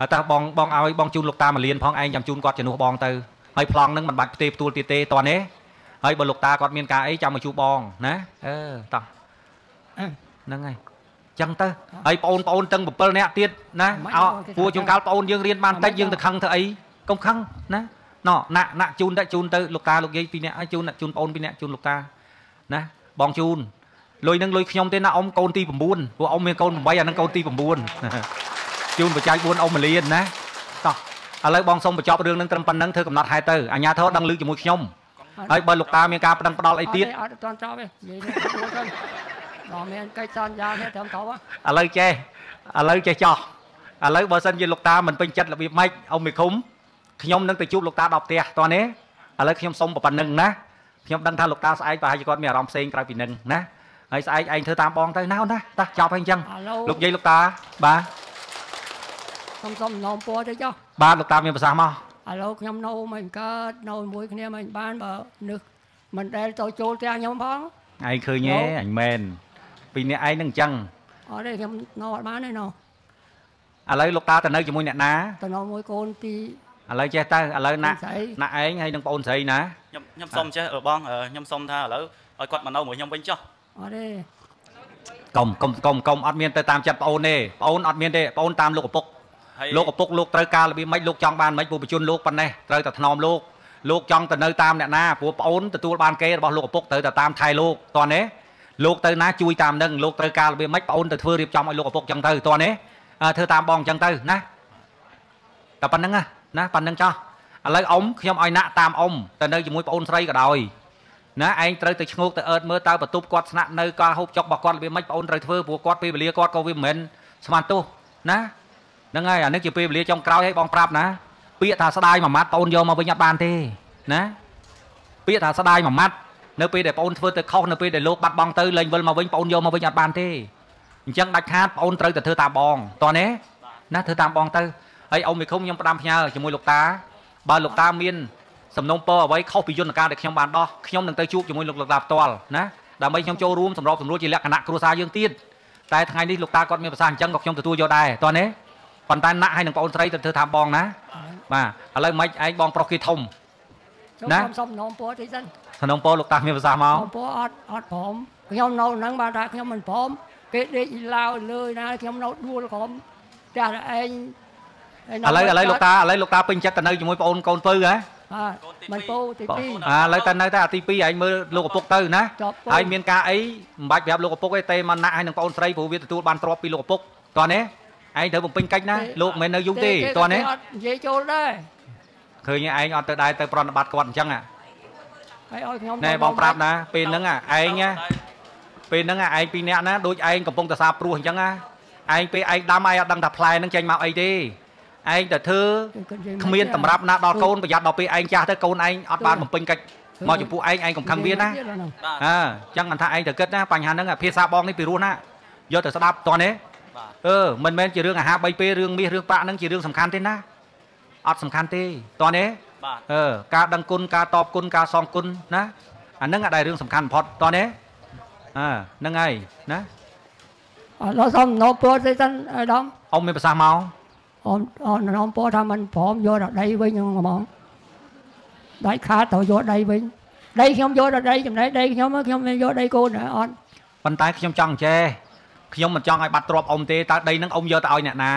អើតោះបងបងឲ្យបងជូនលោកតាមាលៀនផងឯងចាំជូនគាត់ជំនួសបងទៅហើយប្លង់នឹងមិនបាច់ផ្ទេផ្ទួលទៀតទេតោះនេះហើយបើលោកតាគាត់មានការអីចាំមកជួបបងណាអឺតោះហ្នឹងហើយចឹងទៅហើយបងប្អូនទាំង7នាក់ទៀតណាអោពូជួនកាលបងប្អូនយើងរៀនបានតិចយើងទៅខឹងធ្វើអីកុំខឹងណាណោណាក់ណាក់ជូនទៅជូនទៅលោកតាលោកយាយពីរនាក់ហើយជូនជូនបងប្អូនពីរនាក់ជូនលោកតាណាបងជូន លុយនឹងលុយខ្ញុំទេណាអ៊ំកូនទី9ព្រោះអ៊ំមានកូន8អានឹងកូនទី9ជូនបច្ច័យ4អ៊ំមលៀនណាតោះឥឡូវបងសុំបញ្ចប់រឿងនឹងត្រឹមប៉ុណ្្នឹងធ្វើកំណត់ហេតុទៅអាញាធរដឹងឮជាមួយខ្ញុំហើយបើលោកតាមានការប្តឹងផ្ដាល់អីទៀតអត់ទាន់ចប់ទេនិយាយនេះទៅដល់មានកិច្ចសន្យាទេត្រឹមតបឥឡូវចេះឥឡូវចេះចោះឥឡូវបើសិនជាលោកតាមិនពេញចិត្តរបៀបម៉េចអ៊ំមេឃុំខ្ញុំនឹងទៅជួបលោកតាដល់ផ្ទះតោះនេះឥឡូវខ្ញុំសុំប៉ុណ្្នឹងណាខ្ញុំដឹងថាលោកតាស្អែកប្រហែលជាគាត់មានអារម្មណ៍ផ្សេងក្រៅពីនឹងណា ហើយស្អែកឯងធ្វើតាមបងទៅណាណាតោះចប់ហើយអញ្ចឹងលោកយាយលោកតាបាទសុំសុំនាំពណ៌ទៅចុះបាទលោកតាមានប្រសាសន៍មកឥឡូវខ្ញុំនៅមិនកើតនៅមួយគ្នាមិនបានបើនឹកមិនដែលទៅចូលផ្ទះខ្ញុំផងឯងឃើញទេអញមែនពីអ្នកឯងនឹងអញ្ចឹងអត់ទេខ្ញុំនៅអត់បានទេណោះឥឡូវលោកតាទៅនៅជាមួយអ្នកណាទៅនៅមួយកូនទីឥឡូវចេះទៅឥឡូវណាក់ណាក់ឯងហើយនឹងបងអូនស្រីណាខ្ញុំខ្ញុំសុំចេះបងខ្ញុំសុំថាឥឡូវឲ្យគាត់មកនៅមួយខ្ញុំវិញចុះ អត់ទេកុំកុំកុំកុំអត់មានទៅតាមចិត្តបងអូនទេបងអូនអត់មានទេបងអូនតាមលោកឪពុកលោកឪពុកលោកត្រូវការរបៀបម៉េចលោកចង់បានម៉េចព្រោះបញ្ជនលោកប៉ុណ្ណេះត្រូវតែថ្នមលោកលោកចង់ទៅនៅតាមអ្នកណាព្រោះប្អូនទទួលបានគេរបស់លោកឪពុកត្រូវតែតាមថៃលោកតោះនេះលោកទៅណាជួយតាមនឹងលោកត្រូវការរបៀបម៉េចប្អូនទៅធ្វើរៀបចំឲ្យលោកឪពុកចឹងទៅតោះនេះធ្វើតាមបងចឹងទៅណាតែប៉ុណ្្នឹងណាប៉ុណ្្នឹងចោះឥឡូវអ៊ំខ្ញុំឲ្យណាក់តាមអ៊ំទៅនៅជាមួយប្អូនស្រីក៏ដោយ ណាឯងត្រូវទៅឈ្ងោកទៅអើតមើលតើបន្ទប់គាត់ស្នាក់នៅការហូបចុករបស់គាត់របៀបម៉េចប្អូនត្រូវធ្វើព្រោះគាត់ពេលវេលាគាត់ក៏វាមិនមែនស្មានទោសណាហ្នឹងហើយអានេះជាពេលវេលាចុងក្រោយឲ្យបងប្រាប់ណាពាក្យថាស្ដាយមួយម៉ាត់បងយកមកវិញអត់បានទេណាពាក្យថាស្ដាយមួយម៉ាត់នៅពេលដែលបងធ្វើទៅខុសនៅពេលដែលលោកបាត់បង់ទៅលែងវិលមកវិញបងយកមកវិញអត់បានទេអញ្ចឹងដាច់ខាតបងត្រូវតែធ្វើតាមបងតោះនេះណាធ្វើតាមបងទៅហើយអ៊ំមីឃុំខ្ញុំផ្ដាំផ្ញើជាមួយលោកតាបើលោកតាមាន សំណុំពរអ្វីខុសពីយន្តការដែលខ្ញុំបានដោះខ្ញុំនឹងទៅជួបជាមួយលោកលោកតាផ្ទាល់ណាដើម្បីខ្ញុំចូលរួមសម្របសម្រួលជាលក្ខណៈគ្រួសារយើងទៀតតែថ្ងៃនេះលោកតាគាត់មានប្រសាសន៍អញ្ចឹងក៏ខ្ញុំទទួលយកដែរតោះនេះប៉ុន្តែណាក់ឲ្យនឹងបងអូនស្រីទៅធ្វើតាមបងណាបាទឥឡូវមិនឯងបងប្រុសគេធំណាសុំសំណងពោតិចសិនសំណងពោលោកតាមានប្រសាសន៍មកពោអត់អត់ព្រមខ្ញុំនៅហ្នឹងបាទថាខ្ញុំមិនព្រមគេដេកឡាវលើណាខ្ញុំនៅដួលក្រុមតែឯងឥឡូវឥឡូវលោកតាឥឡូវលោកតាពេញចិត្តទៅនៅជាមួយបងអូនកូនពៅហ៎ បាទមិនពោទី2អាឥឡូវតែនៅតែអាទី2ឯងមើលលោកឪពុកទៅណាហើយមានការអីមិនបាច់ប្រាប់លោកឪពុកទេទេមកណាក់ឲ្យនឹងបងអូនស្រីព្រោះវាទទួលបានទ្រព្យពីលោកឪពុកតោះនេះឯងត្រូវបំពេញកិច្ចណាលោកមិនមែននៅយូរទេតោះនេះអត់និយាយចូលដែរឃើញឯងអត់ទៅដែរទៅប្រណិប័តគាត់អញ្ចឹងហ่ะហើយឲ្យខ្ញុំណែបងប្រាប់ណាពេលហ្នឹងឯងពេលហ្នឹងឯងពីរនាក់ណាដូចឯងកំពុងតែសាព្រោះអញ្ចឹងណាឯងពេលឯងដាំឯងអត់ដឹងថាផ្លែហ្នឹងចេញមកអីទេ ឯងទៅធ្វើគ្មានតម្រាប់ណាដល់កូនប្រយ័ត្នដល់ពេលឯងចាស់ទៅកូនឯងអត់បានបំពេញកិច្ចមកចំពោះឯងឯងកំខឹងវាណាអើអញ្ចឹងថាឯងទៅគិតណាបញ្ហាហ្នឹងភាសាបងនេះពីរោះណាយកទៅស្ដាប់តោះនេះអឺមិនមែនជារឿងអាហារ3ពេលរឿងមាសរឿងប្រាក់ហ្នឹងជារឿងសំខាន់ទេណាអត់សំខាន់ទេតោះនេះអឺការដឹងគុណការតបគុណការសងគុណណាអាហ្នឹងអាដែលរឿងសំខាន់បំផុតតោះនេះអើហ្នឹងហើយណាអត់សុំណោពរទេសិនអាដាមអ៊ំមានប្រសាសន៍មក អ៊ំអ៊ំណោពរថាมันព្រមយកដល់ដីវិញហ្មងដៃខាតទៅយកដីវិញដីខ្ញុំយកដល់ដីចំណែកដីខ្ញុំខ្ញុំមិនយកដីកូនអត់ប៉ុន្តែខ្ញុំចង់ចេះខ្ញុំមិនចង់ឲ្យបាត់ទ្រព្យអ៊ំទេតើដីនឹងអ៊ំយកទៅឲ្យអ្នកណា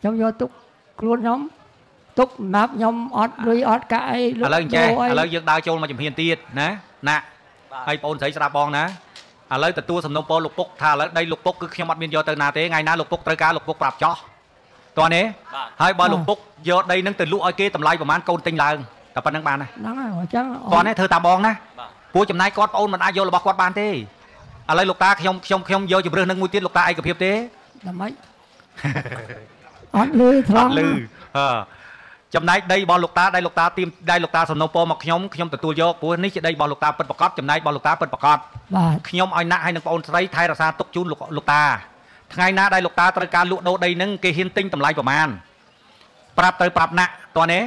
ខ្ញុំយកទុកខ្លួនខ្ញុំទុកសម្រាប់ខ្ញុំអត់លុយអត់កាក់អីឥឡូវចេះឥឡូវយើងដើរចូលមកជំហានទៀតណាណាហើយបងស្រីស្ដាប់បងណាឥឡូវទទួលសំណុំពរលោកពុកថាឥឡូវដីលោកពុកគឺខ្ញុំអត់មានយកទៅណាទេថ្ងៃណាលោកពុកត្រូវការលោកពុកប្រាប់ចោះ តោះនេះហើយបើលោកពុកយកដីនឹងទៅលក់ឲ្យគេតម្លៃប្រហែលកូនទិញឡើងតែប៉ុណ្្នឹងបានណាហ្នឹងហើយអញ្ចឹងតោះនេះធ្វើតាមបងណាព្រោះចំណាយគាត់ប្អូនមិនអាចយករបស់គាត់បានទេឥឡូវលោកតាខ្ញុំខ្ញុំខ្ញុំយកជំរឿននឹងមួយទៀតលោកតាឯកភាពទេដើម្បីអត់លឺត្រង់អត់លឺអឺចំណែកដីរបស់លោកតាដែលលោកតាទីមដែលលោកតាសំណូមពរមកខ្ញុំខ្ញុំទទួលយកព្រោះនេះជាដីរបស់លោកតាពិតប្រកបចំណែករបស់លោកតាពិតប្រកបបាទខ្ញុំឲ្យណាក់ឲ្យនឹងបងអូនស្រីថែរក្សាទុកជូនលោកតា ថ្ងៃណាដែលលោកតាត្រូវការលក់ដូរដីនឹងគេហ៊ានទិញតម្លៃប្រមាណប្រាប់ទៅប្រាប់ណាក់តោះនេះ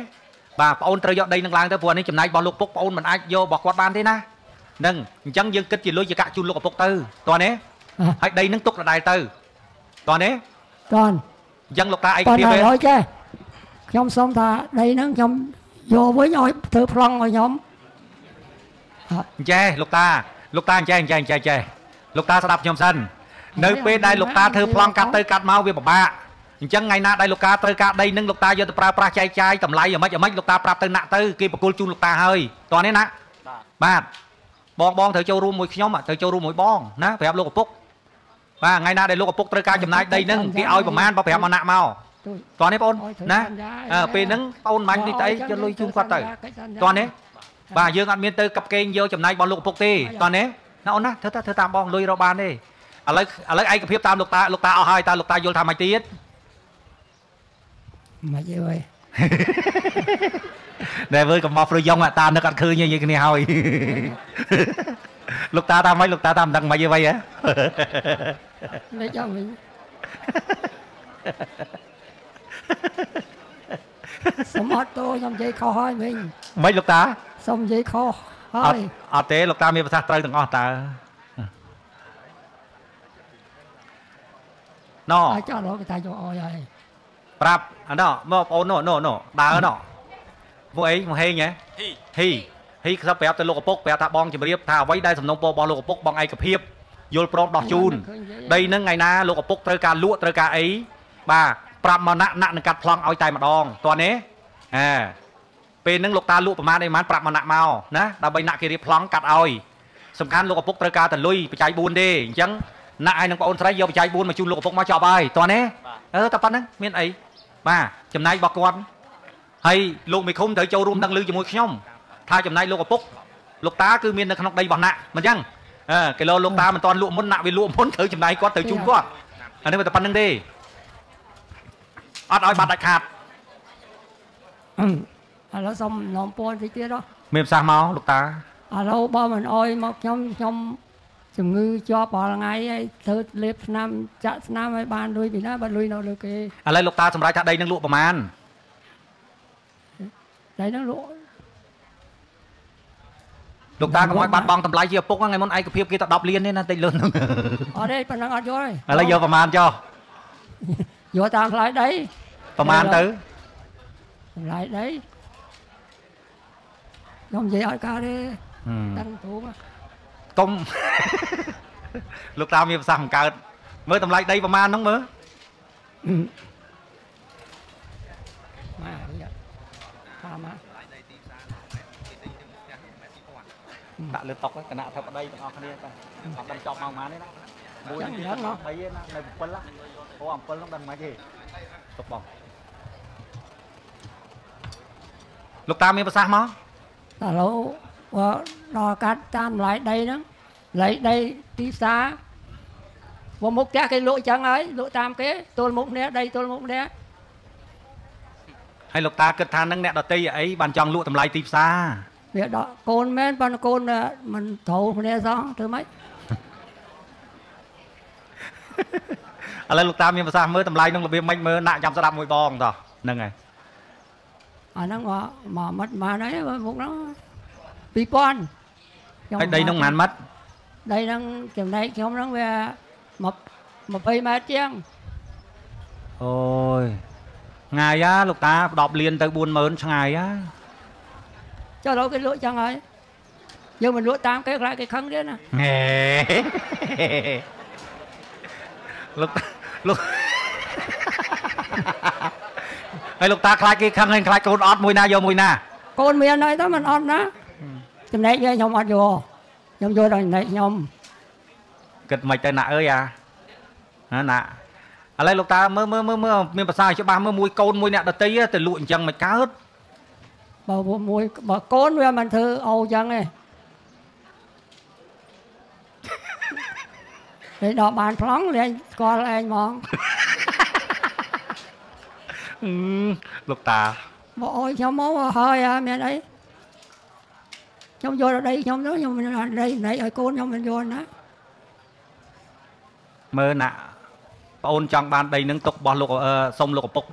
បាទបងអូនត្រូវយកដីនឹងឡើងទៅព្រោះនេះចំណែករបស់លោកពុកបងអូនមិនអាចយករបស់គាត់បានទេណានឹងអញ្ចឹងយើងគិតជាលុយជាកាក់ជូនលោកឪពុកទៅតោះនេះហើយដីនឹងទុកដដែលទៅតោះនេះតន់អញ្ចឹងលោកតាឯកភាពទេហើយចេះខ្ញុំសុំថាដីហ្នឹងខ្ញុំយកវិញឲ្យធ្វើប្លង់ឲ្យខ្ញុំចេះលោកតាលោកតាចេះចេះចេះចេះលោកតាស្ដាប់ខ្ញុំសិន នៅពេលដែលលោកតាធ្វើប្លង់កាត់ទៅកាត់មកវាពិបាកអញ្ចឹងថ្ងៃណាដែលលោកតាត្រូវការដីនឹងលោកតាយកទៅប្រើប្រាស់ចែកចាយតម្លៃយ៉ាងម៉េចយ៉ាងម៉េចលោកតាប្រាប់ទៅណាក់ទៅគេបកគលជូនលោកតាហើយតោះនេះណាបាទបងបងត្រូវចូលរួមមួយខ្ញុំត្រូវចូលរួមមួយបងណាប្រាប់លោកឪពុកបាទថ្ងៃណាដែលលោកឪពុកត្រូវការចំណាយដីនឹងគេឲ្យប្រមាណបើប្រាប់មកណាក់មកតោះនេះបងណាពេលហ្នឹងបងមាញ់នេះទៅយកលុយជូនគាត់ទៅតោះនេះបាទយើងអត់មានទៅកັບកេងយកចំណាយរបស់លោកឪពុកទេតោះនេះណាអូនណាធ្វើទៅធ្វើតាមបងលុយរកបានទេ ឥឡូវឥឡូវឯកភាពតាមលោកតាលោកតាអស់ហើយតើលោកតាយល់ថាម៉េចទៀតមិនយល់តែវើកំមកប្រយ៉ងតានឹកអត់ឃើញនិយាយគ្នាហើយលោកតាតាមម៉េចលោកតាតាមមិនដឹងម៉េចទេវ៉ៃហ៎លេចអត់វិញសុំអត់តោខ្ញុំនិយាយខុសហើយវិញមិនលោកតាសុំនិយាយខុសហើយអត់ទេលោកតាមានប្រសាសន៍ត្រូវទាំងអស់តើ ណូអាចអត់លោកតាយកអយហើយប្រាប់អាណោមកបងអូនណូណូណូដើរណូពួកអីមកហេងហ៎ហ៊ីហ៊ីខ្សឹបប្រាប់ទៅលោកឪពុកប្រាប់ថាបងជំរាបថាអ្វីដែលសំណុំពររបស់លោកឪពុកបងឯកភាពយល់ព្រមដោះជូនដីនឹងថ្ងៃណាលោកឪពុកត្រូវការលក់ត្រូវការអីបាទប្រាប់មកណាក់ណាក់នឹងកាត់ប្លង់ឲ្យតែម្ដងតោះនេះអើពេលហ្នឹងលោកតាលក់ប្រមាណអីប្រមាណប្រាប់មកណាក់មកណាដើម្បីណាក់គេរៀបប្លង់កាត់ឲ្យសំខាន់លោកឪពុកត្រូវការតលុយបច្ច័យ4ទេអញ្ចឹង ណាក់ឲ្យនឹងបងអូនស្រីយកបច្ច័យ4មកជូនលោកឪពុកមកចប់ហើយតោះនេះអឺតែប៉ុណ្្នឹងមានអីបាទចំណាយរបស់គាត់ហើយលោកមេឃុំត្រូវចូលរួមដឹងឮជាមួយខ្ញុំថាចំណាយលោកឪពុកលោកតាគឺមាននៅក្នុងដីរបស់ណាក់មិនអញ្ចឹងអឺគីឡូលោកតាមិនតាន់លក់មុនណាក់វាលក់មុនត្រូវចំណាយគាត់ត្រូវជូនគាត់អានេះតែប៉ុណ្្នឹងទេអត់ឲ្យបាត់ដាច់ខាតឥឡូវសុំនាំពណ៌តិចទៀតហ៎មានប្រសាសន៍មកលោកតាឥឡូវបើមិនអោយមកខ្ញុំខ្ញុំ ជំងឺជាប់រាល់ថ្ងៃហើយធ្វើលេបឆ្នាំចាក់ឆ្នាំឲ្យបានលុយពីណាបើលុយនៅលើគេឥឡូវលោកតាសម្រាប់ថាដីនឹងលក់ប្រមាណដីនឹងលក់លោកតាកុំឲ្យបាត់បង់តម្លៃជាឪពុកថ្ងៃមុនឯកភាពគេតែ10លានទេណាតិចលឿនហ្នឹងអត់ទេប៉ុណ្ណឹងអត់យល់ទេឥឡូវយកប្រមាណចុះយកតាមថ្លៃដីប្រមាណទៅថ្លៃដីខ្ញុំនិយាយឲ្យកើតទេដឹង ទូកុំលោកតាមានប្រសាសន៍បង្កើតមើលតម្លៃដីប្រមាណហ្នឹងមើលម៉ែថាម៉ែដាក់លើតុកគណៈធិបតីទាំងអស់គ្នាតែអត់ដឹងចប់មកប៉ុន្មានទេណាមួយនេះដល់3ទេណានៅ7ហ៎អូ7ហ្នឹងដឹងមិនទេទុកបងលោកតាមានប្រសាសន៍មកតែឡូវ ដល់កាត់តាមម្លាយដីហ្នឹងម្លាយដីទីផ្សារមកមុខផ្ទះគេលក់ចឹងហើយលក់តាមគេទល់មុខនេះដីទល់មុខនេះហើយលោកតាគិតថានឹងអ្នកដតីអីបានចង់លក់តម្លៃទីផ្សារវាដកកូនមែនប៉ុន្តែកូនមិនត្រូវគ្នាសោះធ្វើម៉េចឥឡូវលោកតាមានប្រសាសន៍មើលតម្លៃនឹងរបៀបម៉េចមើលដាក់ចាំស្ដាប់មួយបងតោះហ្នឹងហើយអាហ្នឹងមកមិត្តបានហើយមុខហ្នឹង 2000ហើយដីហ្នឹងប៉ុន្មានមិត្តដីហ្នឹងចំណែកខ្ញុំហ្នឹងវា20ម៉ែត្រជាងអូយឆ្ងាយហ่าលោកតា10លានទៅ40000ឆ្ងាយហ่าចុះលោកគេលក់ចឹងហើយយើងមិនលក់តាមគេខ្លាចគេខឹងទៀតណាហេលោកលោកហើយលោកតាខ្លាចគេខឹងហើយខ្លាចកូនអត់មួយណាយកមួយណាកូនមានហើយតើមិនអត់ណា ចំណែកខ្ញុំអត់យកខ្ញុំយកដល់ចំណែកខ្ញុំគិតមិនទៅណាអើយអាណាណាឥឡូវលោកតាមើលមើលមើលមើលមានភាសាច្បាស់មើលមួយកូនមួយអ្នកដតីទៅលក់អញ្ចឹងមិនកើតបើមួយបើកូនវាមិនធ្វើអូអញ្ចឹងទេពេលដល់បានប្លង់លេងស្គាល់ឯងហ្មងលោកតាមកអើយខ្ញុំមកហើយមានអី ខ្ញុំយកដល់ដីខ្ញុំទៅខ្ញុំដីដីឲ្យកូនខ្ញុំមិនយកណាមើលណាប្អូនចង់បានដីនឹងទុករបស់លោកសុំលោកឪពុក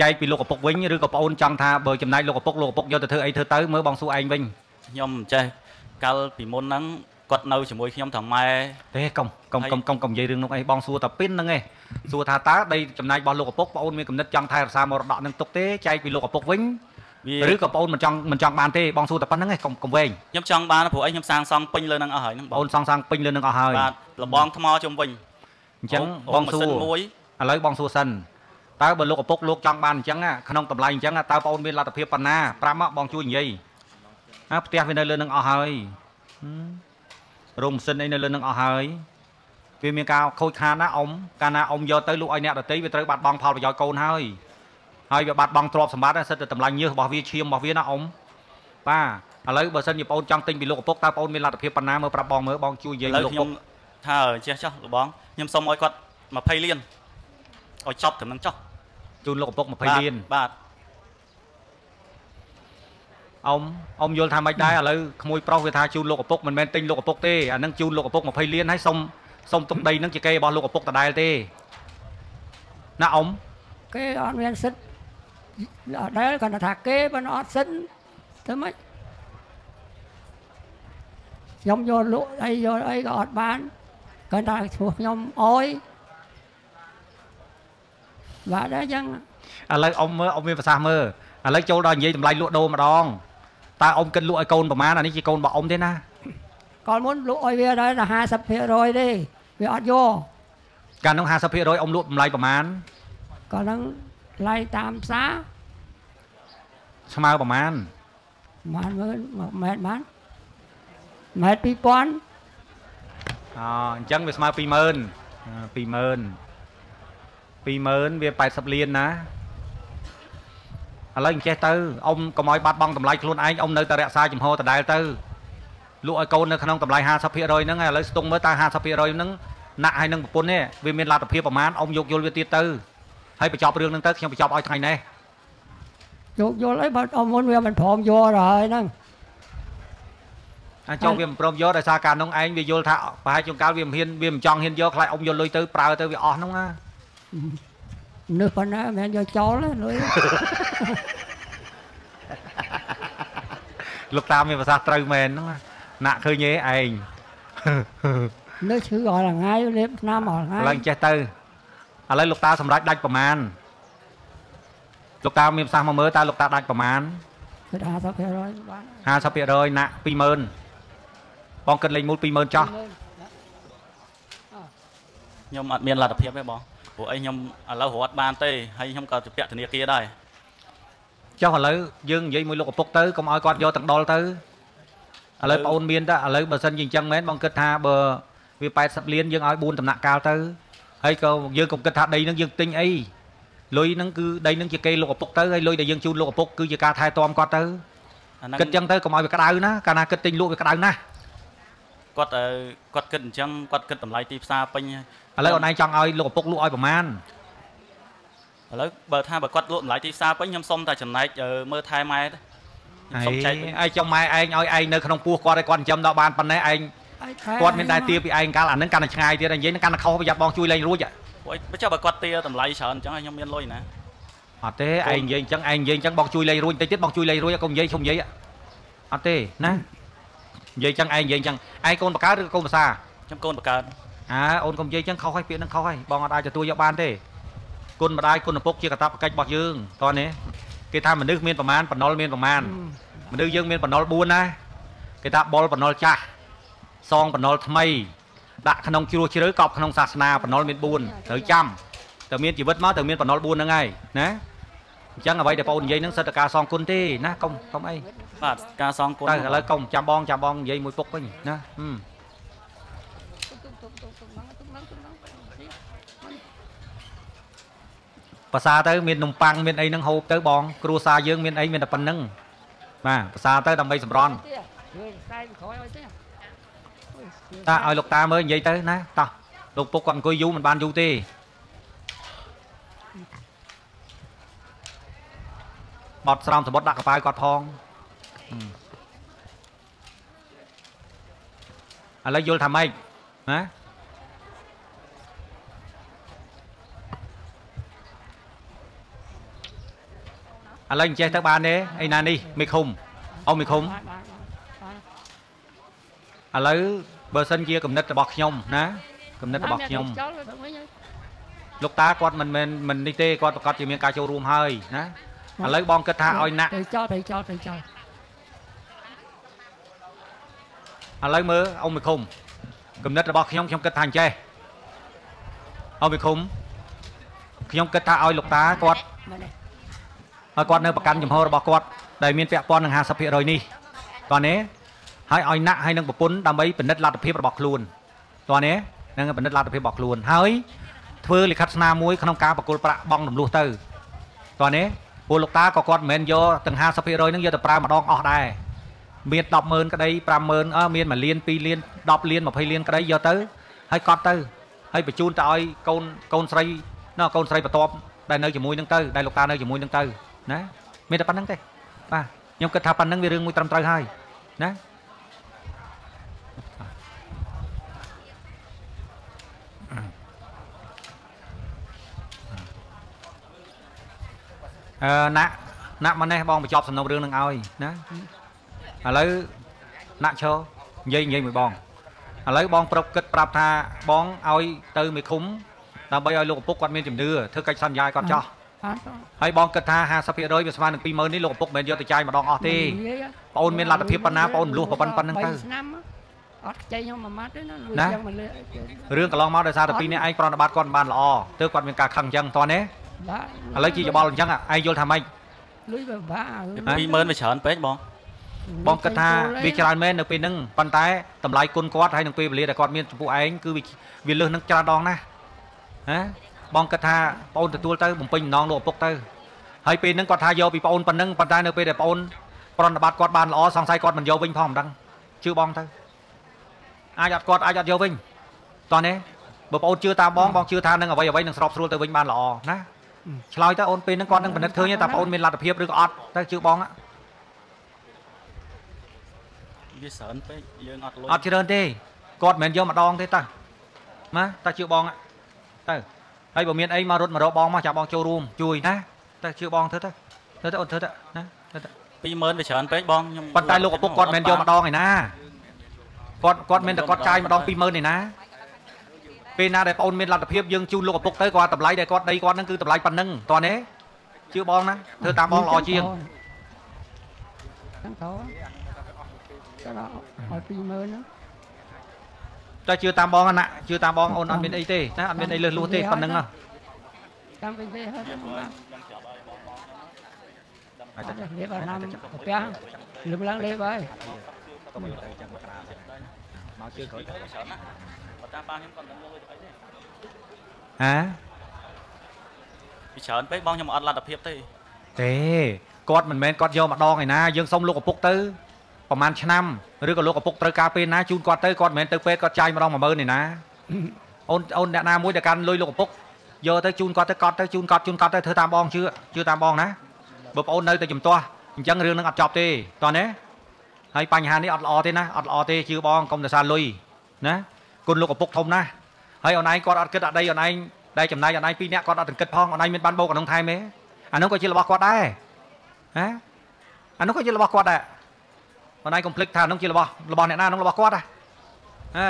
ចែកពីលោកឪពុកវិញឬក៏ប្អូនចង់ថាបើចំណាយលោកឪពុកលោកឪពុកយកទៅធ្វើអីធ្វើទៅមើលបងសួរឯងវិញខ្ញុំចេះកាលពីមុនហ្នឹងគាត់នៅជាមួយខ្ញុំទាំងម៉ែទេកុំកុំកុំកុំកុំនិយាយរឿងនោះអីបងសួរតែពីនហ្នឹងឯងសួរថាតើដីចំណាយរបស់លោកឪពុកប្អូនមានកំណត់ចង់ថែរក្សាមរតកនឹងទុកទេចែកពីលោកឪពុកវិញ ឬក៏បងអូនមិនចង់មិនចង់បានទេបងសួរតែប៉ុណ្្នឹងឯងកុំកុំវែងខ្ញុំចង់បានព្រោះអីខ្ញុំសាងសង់ពេញលើនឹងអស់ហើយបងអូនសង់សាងពេញលើនឹងអស់ហើយបាទលបងថ្មជុំវិញអញ្ចឹងបងសួរមួយឥឡូវបងសួរសិនតើបើលោកឪពុកលោកចង់បានអញ្ចឹងក្នុងតម្លៃអញ្ចឹងតើបងអូនមានលទ្ធភាពប៉ុណ្ណាប្រាប់មកបងជួយនិយាយណាផ្ទះវានៅលើនឹងអស់ហើយរោងម៉ាស៊ីនអីនៅលើនឹងអស់ហើយវាមានការខូចខាតណាអ៊ំកាលណាអ៊ំយកទៅលក់ឲ្យអ្នកដតីវាត្រូវបាត់បង់ផលប្រយោជន៍កូនហើយ ហើយវាបាត់បង់ទ្រព្យសម្បត្តិសិតតែតម្លៃញើសរបស់វាឈាមរបស់វាណាអ៊ំបាទឥឡូវបើសិនជាបងចង់ទិញពីលោកឪពុកតើបងមានលទ្ធភាពប៉ុណ្ណាមើលប្រាប់បងមើលបងជួយនិយាយលោកឪពុកថាចេះចោះលោកបងខ្ញុំសុំឲ្យគាត់20លានឲ្យចប់ត្រឹមនឹងចោះជូនលោកឪពុក20លានបាទអ៊ំអ៊ំយល់ថាម៉េចដែរឥឡូវក្មួយប្រុសវាថាជូនលោកឪពុកមិនមែនទិញលោកឪពុកទេអានឹងជូនលោកឪពុក20លានហើយសុំសុំទុកដីនឹងជាគេរបស់លោកឪពុកដដែលទេណាអ៊ំគេអត់មានសិទ្ធ អត់ដែលគាត់ថាគេប៉ុន្តែអត់សិទ្ធធ្វើម៉េចខ្ញុំយកលក់អីយកអីក៏អត់បានគាត់ថាឈ្មោះខ្ញុំអយបាទអញ្ចឹងឥឡូវអ៊ំមើលអ៊ំមានប្រសាសន៍មើលឥឡូវចូលដល់និយាយតម្លៃលក់ដូរម្ដងតើអ៊ំគិតលក់ឲ្យកូនប្រមាណអានេះជាកូនរបស់អ៊ំទេណាកាលមុនលក់ឲ្យវាដល់50%ទេវាអត់យកកាលនោះ50%អ៊ំលក់តម្លៃប្រមាណកាលហ្នឹង ថ្លៃតាមផ្សារស្មើប្រមាណបានមើលម៉ែត្របានម៉ែត្រ2000អូអញ្ចឹងវាស្មើ20000 20000 20000វា80លានណាឥឡូវអញ្ចេះទៅអ៊ំកុំឲ្យបាត់បង់តម្លៃខ្លួនឯងអ៊ំនៅតែរក្សាចំហដដែលទៅលក់ឲ្យកូននៅក្នុងតម្លៃ50%ហ្នឹងឥឡូវស្ទង់មើលតើ50%ហ្នឹងណាក់ឲ្យនឹងប្រពន្ធនេះវាមានលទ្ធភាពប្រមាណអ៊ំយកយល់វាទៀតទៅ ហើយបញ្ចប់រឿងហ្នឹងទៅខ្ញុំបញ្ចប់ឲ្យថ្ងៃនេះយកយល់អីបើអ៊ំមុនវាមិនព្រមយកហើយហ្នឹងអាចុះវាមិនព្រមយកដោយសារការនោះឯងវាយល់ថាប្រហែលជួនកាលវាមិនហ៊ានវាមិនចង់ហ៊ានយកខ្លាចអ៊ំយកលុយទៅប្រើទៅវាអស់ហ្នឹងណានឹកប៉ុណ្ណាមិនមែនយកចោលទេលុយលោកតាមានប្រសាសន៍ត្រូវមែនហ្នឹងណាក់ឃើញឯងនៅឈឺអស់ថ្ងៃលេបឆ្នាំអស់ថ្ងៃឡើងចេះទៅ ឥឡូវលោកតាសម្រេចដាច់ប្រមាណលោកតាមានប្រសាសន៍មកមើលតើលោកតាដាច់ប្រមាណគិត50%បាន50%ណាក់20000បងគិតលេខមូល20000ចោះខ្ញុំអត់មានលទ្ធភាពទេបងព្រោះអីខ្ញុំឥឡូវរត់បានទេហើយខ្ញុំក៏ទៅពាក់ធនាគារដែរចុះឥឡូវយើងនិយាយមួយលោកឪពុកទៅកុំឲ្យគាត់យកទាំងដុលទៅឥឡូវបងអូនមានតើឥឡូវបើសិនជាអញ្ចឹងមែនបងគិតថាបើវា80លានយើងឲ្យ4ដំណាក់កាលទៅ ហើយក៏យើងកុំគិតថាដីនឹងយើងទិញអីលុយហ្នឹងគឺដីហ្នឹងជាគេលោកឪពុកទៅហើយលុយដែលយើងជូនលោកឪពុកគឺជាការថែទាំគាត់ទៅគិតចឹងទៅកុំឲ្យវាក្តៅណាកាលណាគិតទិញលក់វាក្តៅណាស់គាត់គាត់គិតអញ្ចឹងគាត់គិតតម្លៃទីផ្សារពេញឥឡូវអូនឯងចង់ឲ្យលោកឪពុកលក់ឲ្យប្រមាណឥឡូវបើថាបើគាត់លក់តម្លៃទីផ្សារពេញខ្ញុំសុំតែចំណែកមើលថែម៉ែទៅខ្ញុំសុំចែកឯងចង់ម៉ែឯងឲ្យឯងនៅក្នុងពោះគាត់ឲ្យគាត់ចិញ្ចឹមដល់បានប៉ុណ្ណេះឯង គាត់មានដែរទាពីឯងកាលអានឹងកាន់តែឆ្ងាយទៀតនិយាយនឹងកាន់តែខុសប្រយ័ត្នបងជួយលេងរួចបើចុះបើគាត់ទាតម្លៃច្រើនអញ្ចឹងខ្ញុំមានលុយណាអត់ទេឯងនិយាយអញ្ចឹងឯងនិយាយអញ្ចឹងបងជួយលេងរួចតិចទៀតបងជួយលេងរួចកុំនិយាយខ្ញុំនិយាយអត់ទេណានិយាយអញ្ចឹងឯងនិយាយអញ្ចឹងឯងកូនបកើតឬកូនភាសាខ្ញុំកូនបកើតអើអូនកុំនិយាយអញ្ចឹងខុសហើយពាក្យហ្នឹងខុសហើយបងអត់អាចទទួលយកបានទេគុណម្ដាយគុណឪពុកជាកតាបកិច្ចរបស់យើងតោះនេះគេថាមនុស្សមានប្រមាណបំណុលមានប្រមាណមនុស្សយើងមានបំណុល4ណាគេថាបុលបំណុលចាស់ សងបំណុលថ្មីដាក់ក្នុងជ្រោះជ្រៅកប់ក្នុងសាសនាបំណុលមាន4ត្រូវចាំតែមានជីវិតមកទៅមានបំណុល4ហ្នឹងហើយណាអញ្ចឹងអ្វីដែលបងនិយាយហ្នឹងសិតតែការសងគុណទេណាកុំកុំអីបាទការសងគុណតែឥឡូវកុំចាំបងចាំបងនិយាយមួយពុកវិញណាហឹមភាសាទៅមាននំប៉័ងមានអីហ្នឹងហូបទៅបង គ្រួសារយើងមានអីមានតែប៉ុណ្្នឹងបាទភាសាទៅដើម្បីសម្រន់ តាឲ្យលោកតាមើលនិយាយទៅណាតោះលោកពុកគាត់អង្គុយយូរមិនបានយូរទេបត់ស្រោមសមុទ្រដាក់កប៉ាវគាត់ផងឥឡូវយល់ថាម៉េចណាឥឡូវអញ្ចេះទៅបានទេអីណានេះមេឃុំអ៊ំមេឃុំឥឡូវ បើសិនជាកំណត់របស់ខ្ញុំណាកំណត់របស់ខ្ញុំលោកតាគាត់មិនមែនមិននេះទេគាត់ប្រកាសជាមានការចូលរួមហើយណាឥឡូវបងគិតថាឲ្យណាក់ទៅចោលទៅចោលទៅចោលឥឡូវមើលអ៊ំមេឃុំកំណត់របស់ខ្ញុំខ្ញុំគិតថាអញ្ចេះអ៊ំមេឃុំខ្ញុំគិតថាឲ្យលោកតាគាត់ហើយគាត់នៅប្រកាន់ចំហរបស់គាត់ដែលមានពាក់ព័ន្ធនឹង50%នេះតោះនេះ ហើយឲ្យណាក់ហើយនឹងប្រពន្ធដើម្បីពិនិត្យលទ្ធភាពរបស់ខ្លួនតោះនេះនឹងពិនិត្យលទ្ធភាពរបស់ខ្លួនហើយធ្វើលិខិតស្នាមមួយក្នុងការប្រគល់ប្រាក់បង់រំលោះទៅតោះនេះពលលោកតាក៏គាត់មិនមែនយកទាំង50%ហ្នឹងយកទៅប្រើម្ដងអស់ដែរមាន100000ក្តី50000អឺមាន1លាន2លាន10លាន20លានក្តីយកទៅហើយកត់ទៅហើយបញ្ជូនទៅឲ្យកូនកូនស្រីណកូនស្រីបន្ទាប់ដែលនៅជាមួយនឹងទៅដែលលោកតានៅជាមួយនឹងទៅណាមានតែប៉ុណ្្នឹងទេបាទខ្ញុំគិតថាប៉ុណ្្នឹងវារឿងមួយត្រឹមត្រូវហើយណា អឺណាក់ណាក់ម៉ណេះបងបញ្ចប់សំណុំរឿងនឹងឲ្យណាឥឡូវណាក់ឈរនិយាយនិយាយមួយបងឥឡូវបងប្រុកគិតប្រាប់ថាបងឲ្យទៅមេឃុំដើម្បីឲ្យលោកឪពុកគាត់មានជំនឿធ្វើកិច្ចសន្យាឲ្យគាត់ចោះហើយបងគិតថា50%វាស្មើនឹង20000នេះលោកឪពុកមិនយកទៅចាយម្ដងអស់ទេបងអូនមានលទ្ធភាពប៉ុណ្ណាបងអូនលួសប៉ុណ្ណឹងប៉ុណ្ណឹងទៅអត់ខ្ចីខ្ញុំមួយម៉ាត់ទេណាលួយយ៉ាងមកលើរឿងកន្លងមកដោយសារតែពីរនេះឯងប្រណិប័តគាត់មិនបានល្អទើបគាត់មានការខឹងអញ្ចឹងតោះណា បាទឥឡូវជាច្បល់អញ្ចឹងឯងយល់ថាម៉េចលុយវាបា20000វាច្រើនពេកបងបងគិតថាវាច្រើនមែននៅពេលហ្នឹងប៉ុន្តែតម្លៃគុណគាត់ហើយនឹងពេលវេលាដែលគាត់មានចំពោះឯងគឺវាលើសនឹងច្រើនដងណាស់ណាបងគិតថាបងអូនទទួលទៅបំពេញម្ដងលោកឪពុកទៅហើយពេលហ្នឹងគាត់ថាយកពីបងអូនប៉ុណ្ណឹងប៉ុន្តែនៅពេលដែលបងអូនប្រណិប័តគាត់បានល្អសង្ស័យគាត់មិនយកវិញផងមិនដឹងជឿបងទៅអាចអត់គាត់អាចអត់យកវិញតោះនេះបើបងអូនជឿតាមបងបងជឿថានឹងអ្វីអ្វីនឹងស្របស្រួលទៅវិញបានល្អណា ឆ្លើយទៅអូនពេលហ្នឹងគាត់នឹងពិនិត្យឃើញថាបងអូនមានលទ្ធភាពឬក៏អត់ទៅជឿបងវាច្រើនពេកយើងអត់លុយអត់ច្រើនទេគាត់មិនមែនយកម្ដងទេតើណាតើជឿបងទៅហើយបើមានអីមករត់មករកបងមកចាំបងចូលរួមជួយណាទៅជឿបងធ្វើទៅធ្វើទៅអូនធ្វើទៅណាធ្វើទៅ20000វាច្រើនពេកបងខ្ញុំប៉ុន្តែលោកឪពុកគាត់មិនយកម្ដងឯណាគាត់គាត់មានតែគាត់ចាយម្ដង20000ឯណា ពេលណាដែលបងមានលទ្ធភាពយើងជូនលោកឪពុកទៅគាត់តម្លៃដែលគាត់ដីគាត់ហ្នឹងគឺតម្លៃប៉ុណ្ណឹងតោះនេះជឿបងណាធ្វើតាមបងល្អជាងហ្នឹងទៅទៅឲ្យ20000ហ្នឹងតែជឿតាមបងណាជឿតាមបងអូនអត់មានអីទេណាអត់មានអីលើសលួសទេប៉ុណ្្នឹងហ៎តាមវិញទេហើយអាចលេបណាំផ្ទះលឹមឡើងលេបហើយមកជឿក្រោយទៅ ច្រើនណាបើតាមប៉ាខ្ញុំគាត់មិនលុយទៅអីទេហាពីច្រើនពេកបងខ្ញុំអត់លទ្ធភាពទេទេគាត់មិនមែនគាត់យកម្ដងឯណាយើងសុំលោកឪពុកទៅប្រហែលឆ្នាំឬក៏លោកឪពុកត្រូវការពេលណាជូនគាត់ទៅគាត់មិនមែនទៅពេទ្យគាត់ចាយម្ដង10000ឯណាអូនអូនអ្នកណាមួយដែលកាន់លុយលោកឪពុកយកទៅជូនគាត់ទៅកត់ទៅជូនគាត់ជូនគាត់ទៅធ្វើតាមបងជឿជឿតាមបងណាបើបងអូននៅតែជំទាស់អញ្ចឹងរឿងនឹងអត់ចប់ទេតោះណាហើយបញ្ហានេះអត់ល្អទេណាអត់ល្អទេជឿបងកុំទៅសារលុយណា គុណលោកឪពុកធំណាស់ហើយអូនឯងគាត់អត់គិតអដីអូនឯងដែលចំណាយអូនឯងពីរនាក់គាត់អត់គិតផងអូនឯងមានបានបោកក្នុងថែមទេអានោះក៏ជារបស់គាត់ដែរហ៎អានោះក៏ជារបស់គាត់ដែរអូនឯងកុំភ្លេចថានោះជារបស់របស់អ្នកណានោះរបស់គាត់ណាអើ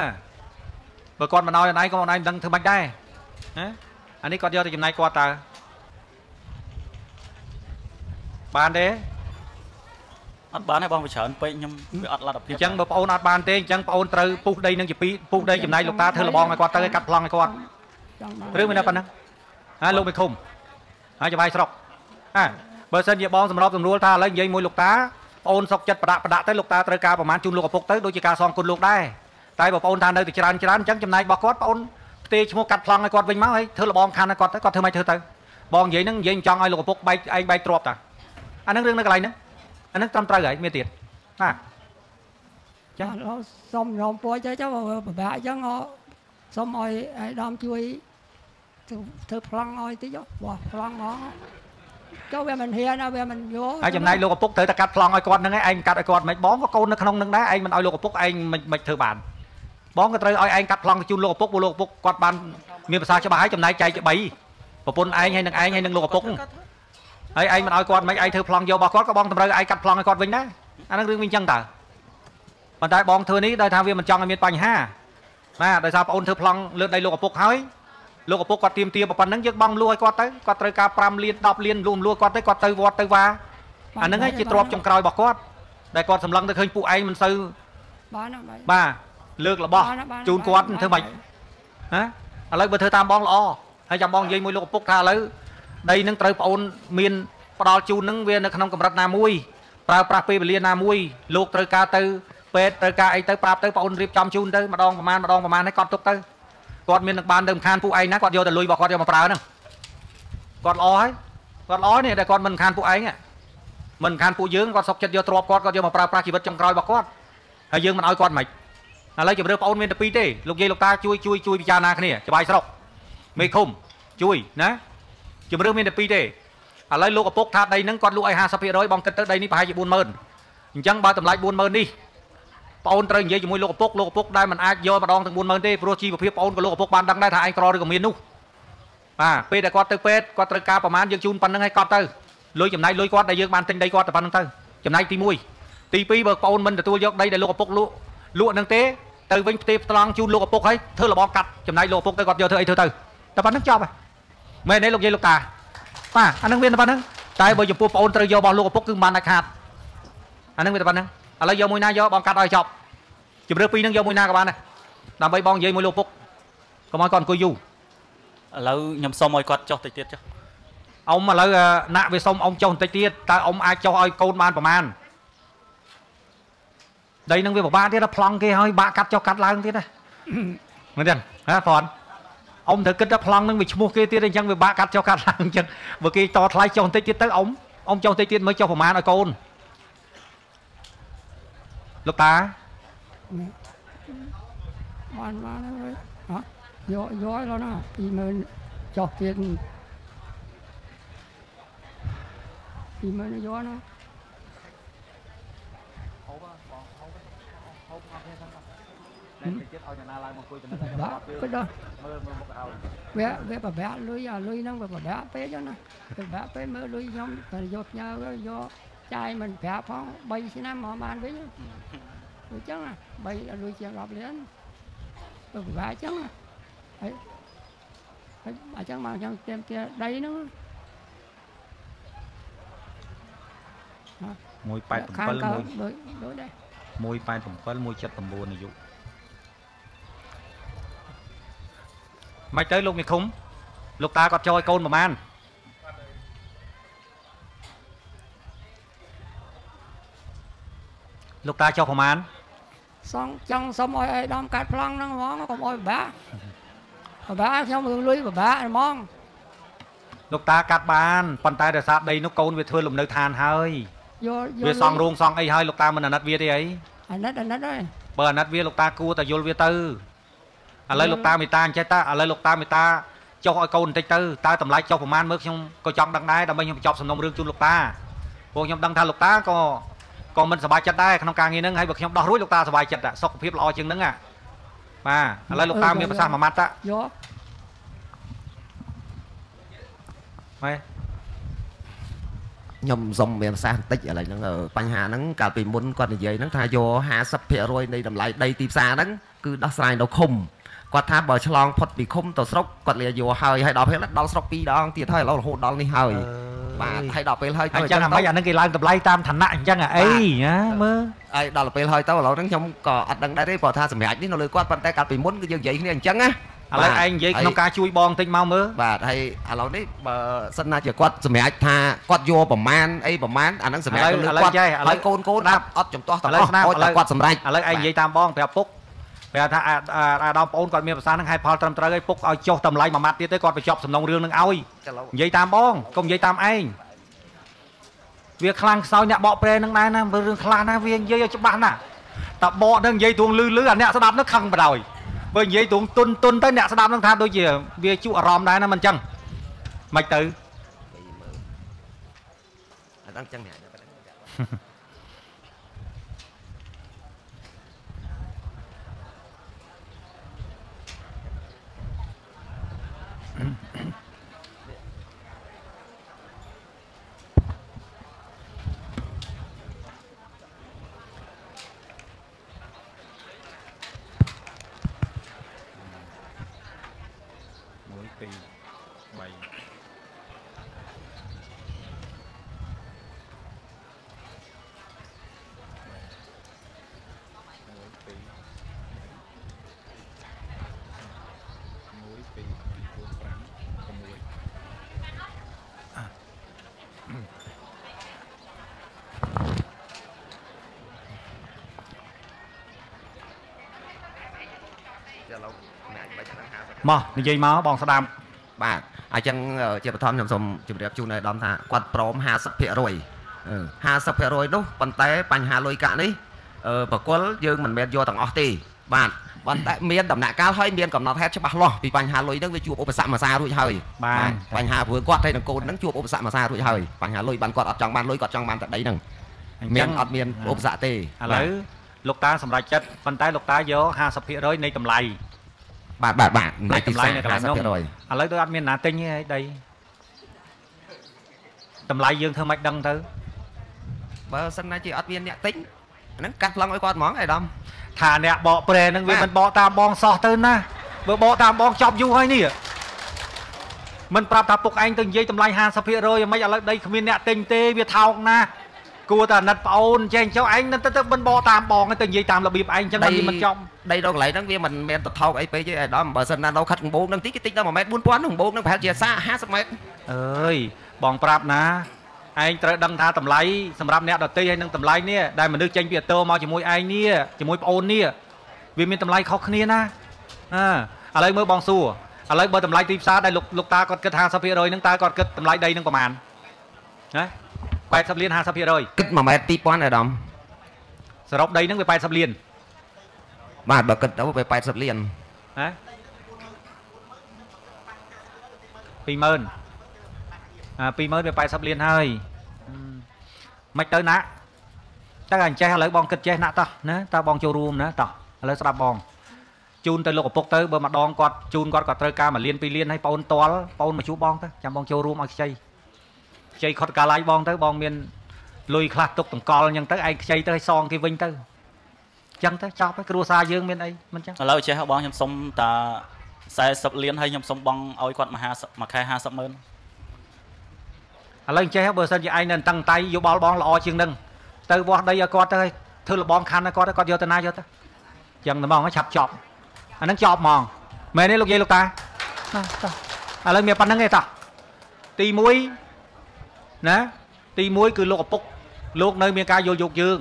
បើគាត់មិនឲ្យអូនឯងក៏អូនឯងមិនដឹងធ្វើម៉េចដែរហ៎អានេះគាត់យកទៅចំណាយគាត់តើបានទេ អត់បានទេបងវាច្រើនពេកខ្ញុំវាអត់លទ្ធភាពអញ្ចឹងបើបងអូនអត់បានទេអញ្ចឹងបងអូនត្រូវពុះដីនឹងជាពីរពុះដីចំណាយលោកតាធ្វើលបងឲ្យគាត់ទៅឲ្យកាត់ប្លង់ឲ្យគាត់ឬមិនប៉ុណ្ណឹងហាលោកមិនឃុំហើយចំបាយស្រុកហាបើសិនជាបងសម្របសម្រួលថាឥឡូវនិយាយមួយលោកតាបងអូនសុកចិត្តប្រដាក់ប្រដាក់ទៅលោកតាត្រូវការប្រមាណជូនលោកឪពុកទៅដូចជាការសងគុណលោកដែរតែបើបងអូនថានៅតែច្រើនច្រើនអញ្ចឹងចំណាយរបស់គាត់បងអូនផ្ទេឈ្មោះកាត់ប្លង់ឲ្យគាត់វិញមកហើយធ្វើលបងខាន់ឲ្យគាត់ទៅគាត់ធ្វើមិនធ្វើទៅបងនិយាយហ្នឹងនិយាយចង់ឲ្យលោកឪពុកបែកឯងបែកទ្របតាអាហ្នឹងរឿងនៅកន្លែងហ្នឹង អាហ្នឹងត្រឹមត្រូវហើយមានទៀតណាចាសុំញោមពួយទៅចុះពិបាកអញ្ចឹងសុំឲ្យឯដំជួយធ្វើប្លង់ឲ្យតិចបោះប្លង់មកចុះវាមិនហ៊ានណាវាមិនយល់ហើយចំណាយលោកឪពុកត្រូវតែកាត់ប្លង់ឲ្យគាត់ហ្នឹងឯងកាត់ឲ្យគាត់មិនបងក៏កូននៅក្នុងហ្នឹងដែរឯងមិនឲ្យលោកឪពុកឯងមិនមិនធ្វើបានបងក៏ត្រូវឲ្យឯងកាត់ប្លង់ជូនលោកឪពុកព្រោះលោកឪពុកគាត់បានមានភាសាច្បាស់ហើយចំណាយចែកជា3ប្រពន្ធឯងហើយនឹងឯងហើយនឹងលោកឪពុក ហើយឯងមិនឲ្យគាត់មិនឯងធ្វើប្លង់យករបស់គាត់ក៏បងតម្រូវឯងកាត់ប្លង់ឲ្យគាត់វិញដែរអានឹងរឿងវិញចឹងតើប៉ុន្តែបងធ្វើនេះដោយថាវាមិនចង់ឲ្យមានបញ្ហាណាដោយសារបងអូនធ្វើប្លង់លើដីលោកឪពុកហើយលោកឪពុកគាត់ទៀមទាប៉ុណ្ណឹងយើងបងលួឲ្យគាត់ទៅគាត់ត្រូវការ5លាន10លានរួមលួគាត់ទៅគាត់ទៅវត្តទៅវាអាហ្នឹងឯងជាទ្របចុងក្រោយរបស់គាត់ដែលគាត់សម្លឹងទៅឃើញពួកឯងមិនសូវបានបាទលើករបស់ជូនគាត់ធ្វើម៉េចណាឥឡូវបើធ្វើតាមបងល្អហើយចាំបងនិយាយមួយលោកឪពុកថាឥឡូវ ដីនឹងត្រូវប្អូនមានផ្ដាល់ជូននឹងវានៅក្នុងកម្រិតណាមួយប្រើប្រាស់ពេលវេលាណាមួយលោកត្រូវការទៅពេទ្យត្រូវការអីទៅប្រាប់ទៅប្អូនរៀបចំជូនទៅម្ដងប្រហែលម្ដងប្រហែលឲ្យគាត់ទុកទៅគាត់មាននឹងបានទៅខានពួកឯងណាគាត់យកទៅលុយរបស់គាត់យកមកប្រើហ្នឹងគាត់ល្អហើយគាត់ល្អនេះដែលគាត់មិនខានពួកឯងមិនខានពួកយើងគាត់សុកចិត្តយកទ្រព្យគាត់គាត់យកមកប្រើប្រាស់ជីវិតចុងក្រោយរបស់គាត់ហើយយើងមិនឲ្យគាត់មិនឥឡូវជម្រើសបងអូនមានតែពីរទេលោកយាយលោកតាជួយជួយជួយពិចារណាគ្នាច្បាយស្រុកមេឃុំជួយណា ជំរឿនមានតែពីរទេឥឡូវលោកឪពុកថាដីហ្នឹងគាត់លក់ឲ្យ50%បងគិតទៅដីនេះប្រហែលជា40000អញ្ចឹងបើតម្លៃ40000នេះបងអូនត្រូវនិយាយជាមួយលោកឪពុកលោកឪពុកដែលមិនអាចយកម្ដងទាំង40000ទេព្រោះជីវភាពបងអូនក៏លោកឪពុកបានដឹងដែរថាឯងក្រឬក៏មាននោះបាទពេលដែលគាត់ទៅពេទ្យគាត់ត្រូវការប្រមាណយើងជូនប៉ុណ្្នឹងឲ្យកត់ទៅលុយចំណាយលុយគាត់ដែលយើងបានទិញដីគាត់តែប៉ុណ្្នឹងទៅចំណាយទី1ទី2បើបងអូនមិនទទួលយកដីដែលលោកឪពុកលក់លក់ហ្នឹងទេទៅវិញផ្ទេផ្ត្រង់ជូនលោកឪពុកឲ្យធ្វើលបងកាត់ចំណាយលោកឪពុកទៅគាត់យកធ្វើអីធ្វើទៅតែប៉ុណ្្នឹងចប់ហើយ មែនទេលោកយាយលោកតាបាទអានឹងវាតែប៉ុណ្្នឹងតែបើចំពោះបងអូនត្រូវយករបស់លោកឪពុកគឺមិនបានដាច់ខាតអានឹងវាតែប៉ុណ្្នឹងឥឡូវយកមួយណាយកបងកាត់ឲ្យចប់ជម្រើសពីរនឹងយកមួយណាក៏បានដែរដើម្បីបងនិយាយមួយលោកពុកកុំឲ្យគាត់អង្គុយយូរឥឡូវខ្ញុំសុំឲ្យគាត់ចុះតិចទៀតចុះអ៊ំឥឡូវណាក់វាសុំអ៊ំចុះបន្តិចទៀតតើអ៊ំអាចចុះឲ្យកូនបានប្រមាណដីនឹងវាពិបាកទៀតប្លង់គេហើយបាក់កាត់ចុះកាត់ឡើងទៀតណាមែនទេហ៎ហ្វន អ៊ំត្រូវគិតថាប្លង់នឹងវាឈ្មោះគេទៀតអញ្ចឹងវាបាក់កាត់ចុះកាត់ឡើងអញ្ចឹងបើគេតថ្លៃចុះបន្តិចទៀតទៅអ៊ំអ៊ំចុះបន្តិចទៀតមើលចុះប្រមាណឲ្យកូនលោកតាបានបានហើយហ៎យកយកឲ្យណា20000ចុះទៀត20000យកណាតែទៀតឲ្យអ្នកណាឡើងមកអង្គុយទៅនឹងបាទក៏ដល់មើលមើលមុខឲ្យវាវាប្របាក់លុយអាលុយហ្នឹងវាប្របាក់ពេកចឹងណាប្របាក់ពេកមើលលុយខ្ញុំតែយ កផ្ញើយកចាយមិនប្រាប់ផង3ឆ្នាំមកបានវិញអញ្ចឹង3លុយជាង10លានទៅពិបាកអញ្ចឹងហើយហើយអញ្ចឹងមកអញ្ចឹងទៀមទាដីហ្នឹង187មួយដូចដែរ187 179អាយុ មិនទៅលោកមេឃុំលោកតាគាត់ចោយកូនប្រហែលលោកតាចុះប្រហែលសងចង់សុំឲ្យអេដាមកាត់ប្លង់ហ្នឹងហ្មងកុំឲ្យពិបាកពិបាកខ្ញុំរឿងលុយពិបាកហ្មងលោកតាកាត់បានប៉ុន្តែដោយសារដីនោះកូនវាធ្វើលំនៅឋានហើយយកវាសង់រោងសង់អីហើយលោកតាមិនអាណិតវាទេអីអាណិតអាណិតហើយបើអាណិតវាលោកតាគួរតែយល់វាទៅ ឥឡូវលោកតាមេតាអញ្ចេះតើឥឡូវលោកតាមេតាចុះឲ្យកូនបន្តិចទៅតើតម្លៃចុះប្រមាណមើលខ្ញុំក៏ចង់ដឹងដែរដើម្បីខ្ញុំបញ្ចប់សំណុំរឿងជូនលោកតាពួកខ្ញុំដឹងថាលោកតាក៏ក៏មិនសប្បាយចិត្តដែរក្នុងការងារហ្នឹងហើយបើខ្ញុំដោះរួចលោកតាសប្បាយចិត្តសុខភាពល្អជាងហ្នឹងបាទឥឡូវលោកតាមានប្រសាសន៍មួយម៉ាត់តាយកម៉ែខ្ញុំសុំមានប្រសាសន៍បន្តិចឥឡូវហ្នឹងបញ្ហាហ្នឹងកាលពីមុនគាត់និយាយហ្នឹងថាយក50%នៃតម្លៃដីទីផ្សារហ្នឹងគឺដោះស្រាយនៅឃុំ គាត់ថាបើឆ្លងផុតពីឃុំទៅស្រុកគាត់លាយកហើយហើយដល់ពេលដល់ស្រុកពីរដងទៀតហើយឥឡូវរហូតដល់នេះហើយបាទហើយដល់ពេលហើយទៅអញ្ចឹងអាមិនអានឹងគេឡើងតម្លៃតាមឋានៈអញ្ចឹងអីណាមើលហើយដល់ពេលហើយទៅឥឡូវហ្នឹងខ្ញុំក៏អត់ដឹងដែរទេព្រោះថាសម្រាប់នេះនៅលើគាត់ប៉ុន្តែកាលពីមុនគឺយើងនិយាយគ្នាអញ្ចឹងណាឥឡូវឯងនិយាយក្នុងការជួយបងតិចមកមើលបាទហើយឥឡូវនេះបើសិនណាជាគាត់សម្រាប់ថាគាត់យកប្រមាណអីប្រមាណអាហ្នឹងសម្រាប់លើគាត់ហើយកូនកូនអត់ចំទាស់ទាំងអស់ឲ្យតែគាត់សម្រេចឥឡូវឯងនិយាយតាមបងប្រាប់ពុក ប្រាប់ថាអាដល់បងគាត់មានប្រសាសន៍ហ្នឹងឲ្យផលត្រឹមត្រូវឲ្យពុកឲ្យចុះតម្លៃមួយម៉ាត់ទៀតទៅគាត់បញ្ចប់សំណងរឿងហ្នឹងឲ្យនិយាយតាមបងកុំនិយាយតាមឯងវាខ្លាំងខ្សោយអ្នកបកប្រែនឹងដែរណារឿងខ្លះណាវានិយាយឲ្យច្បាស់ណាតែបកនឹងនិយាយទួងលឺលឺអាអ្នកស្ដាប់នឹងខឹងបដ ாய் បើនិយាយទួងទុនទុនទៅអ្នកស្ដាប់នឹងថាដូចជាវាជក់អារម្មណ៍ដែរណាមិនចឹងមិនទៅអត់ដឹងចឹងនេះ មកនិយាយមកបងស្ដាប់បាទអញ្ចឹងជាបឋមខ្ញុំសូមជម្រាបជូនឲ្យដំថាគាត់ព្រម50% 50%នោះប៉ុន្តែបញ្ហាលុយកាក់នេះបកលយើងមិនមែនយកទាំងអស់ទេបាទប៉ុន្តែមានដំណាក់កាលហើយមានកំណត់ហេតុច្បាស់លាស់ពីបញ្ហាលុយហ្នឹងវាជួបឧបសគ្គមួយសាររួចហើយបាទបញ្ហាព្រោះគាត់ហើយនឹងកូនហ្នឹងជួបឧបសគ្គមួយសាររួចហើយបញ្ហាលុយបានគាត់អត់ចង់បានលុយគាត់ចង់បានតែដីហ្នឹងមានអត់មានឧបសគ្គទេឥឡូវលោកតាសម្រេចចិត្តប៉ុន្តែលោកតាយក50%នៃតម្លៃ បាទបាទបាទតម្លៃតម្លៃនៅកន្លែងនោះឥឡូវដូចអត់មានណាទិញទេដីតម្លៃយើងធ្វើមិនដឹងទៅបើសិនណាជាអត់មានអ្នកទិញហ្នឹងកាត់ប្លង់ឲ្យគាត់ហ្មងអៃដាមថាអ្នកបកប្រែហ្នឹងវាមិនបកតាមបងសោះទៅណាបើបកតាមបងចប់យូរហើយនេះមិនប្រាប់ថាពុកឯងទៅនិយាយតម្លៃ50%យ៉ាងម៉េចឥឡូវដីគ្មានអ្នកទិញទេវាថោកណាស់ គួរតែអាណិតប្អូនចេះចុះឯងទៅទៅមិនបកតាមបងទៅនិយាយតាមរបៀបឯងចឹងវាមិនចំដីដល់កន្លែងហ្នឹងវាមិនមែនទៅថោកអីពេកទេអាដាមបើសិនណានៅខាត់កំបោងហ្នឹងតិចគេតិចដល់1ម៉ែត្រ4000កំបោងហ្នឹងប្រហែលជាសា50ម៉ែត្រអើយបងប្រាប់ណាឯងត្រូវដឹងថាតម្លៃសម្រាប់អ្នកដតីហើយនឹងតម្លៃនេះដែលមនុស្សចេញពីអតោមកជាមួយឯងនេះជាមួយប្អូននេះវាមានតម្លៃខុសគ្នាណាអើឥឡូវមើលបងសួរឥឡូវបើតម្លៃទីផ្សារដែលលោកលោកតាគាត់គិត50%ហ្នឹងតើគាត់គិតតម្លៃដីហ្នឹងប្រហែលណា 80លាន50%គិត1ម៉ែត្រ2000អាដាមសរុបដីហ្នឹងវា80លានបាទបើគិតទៅវា80លានហ៎20000អា20000វា80លានហើយមិនទៅណាតើអញ្ចេះឥឡូវបងគិតចេះណាក់តោះណាតើបងចូលរួមណាតោះឥឡូវស្ដាប់បងជូនទៅលោកឪពុកទៅបើម្ដងគាត់ជូនគាត់គាត់ត្រូវការ1លាន2លានហើយបងអូនតល់បងអូនមកជួបបងទៅចាំបងចូលរួមឲ្យខ្ចី ខ្ចីខុតកាឡាយបងទៅបងមានលុយខ្លះទុកតង្កល់អញ្ចឹងទៅឯងខ្ចីទៅឲ្យសងគេវិញទៅអញ្ចឹងទៅចប់ហើយគ្រួសារយើងមានអីមិនអញ្ចឹងឥឡូវចេះបងខ្ញុំសុំតា40លានហើយខ្ញុំសុំបងឲ្យគាត់មួយ50មួយខែ50ម៉ឺនឥឡូវចេះបើសិនជាឯងនៅតឹងតៃយោបល់បងល្អជាងនឹងទៅវាស់ដីឲ្យគាត់ទៅធ្វើលបងខណ្ឌឲ្យគាត់គាត់យកទៅណាយកទៅអញ្ចឹងតែហ្មងឆាប់ចប់អាហ្នឹងចប់ហ្មងមែនទេលោកយាយលោកតាឥឡូវមានប៉ុណ្្នឹងទេតាទី1 ណាទី1គឺលោកឪពុកលោកនៅមានការយល់យោគយើង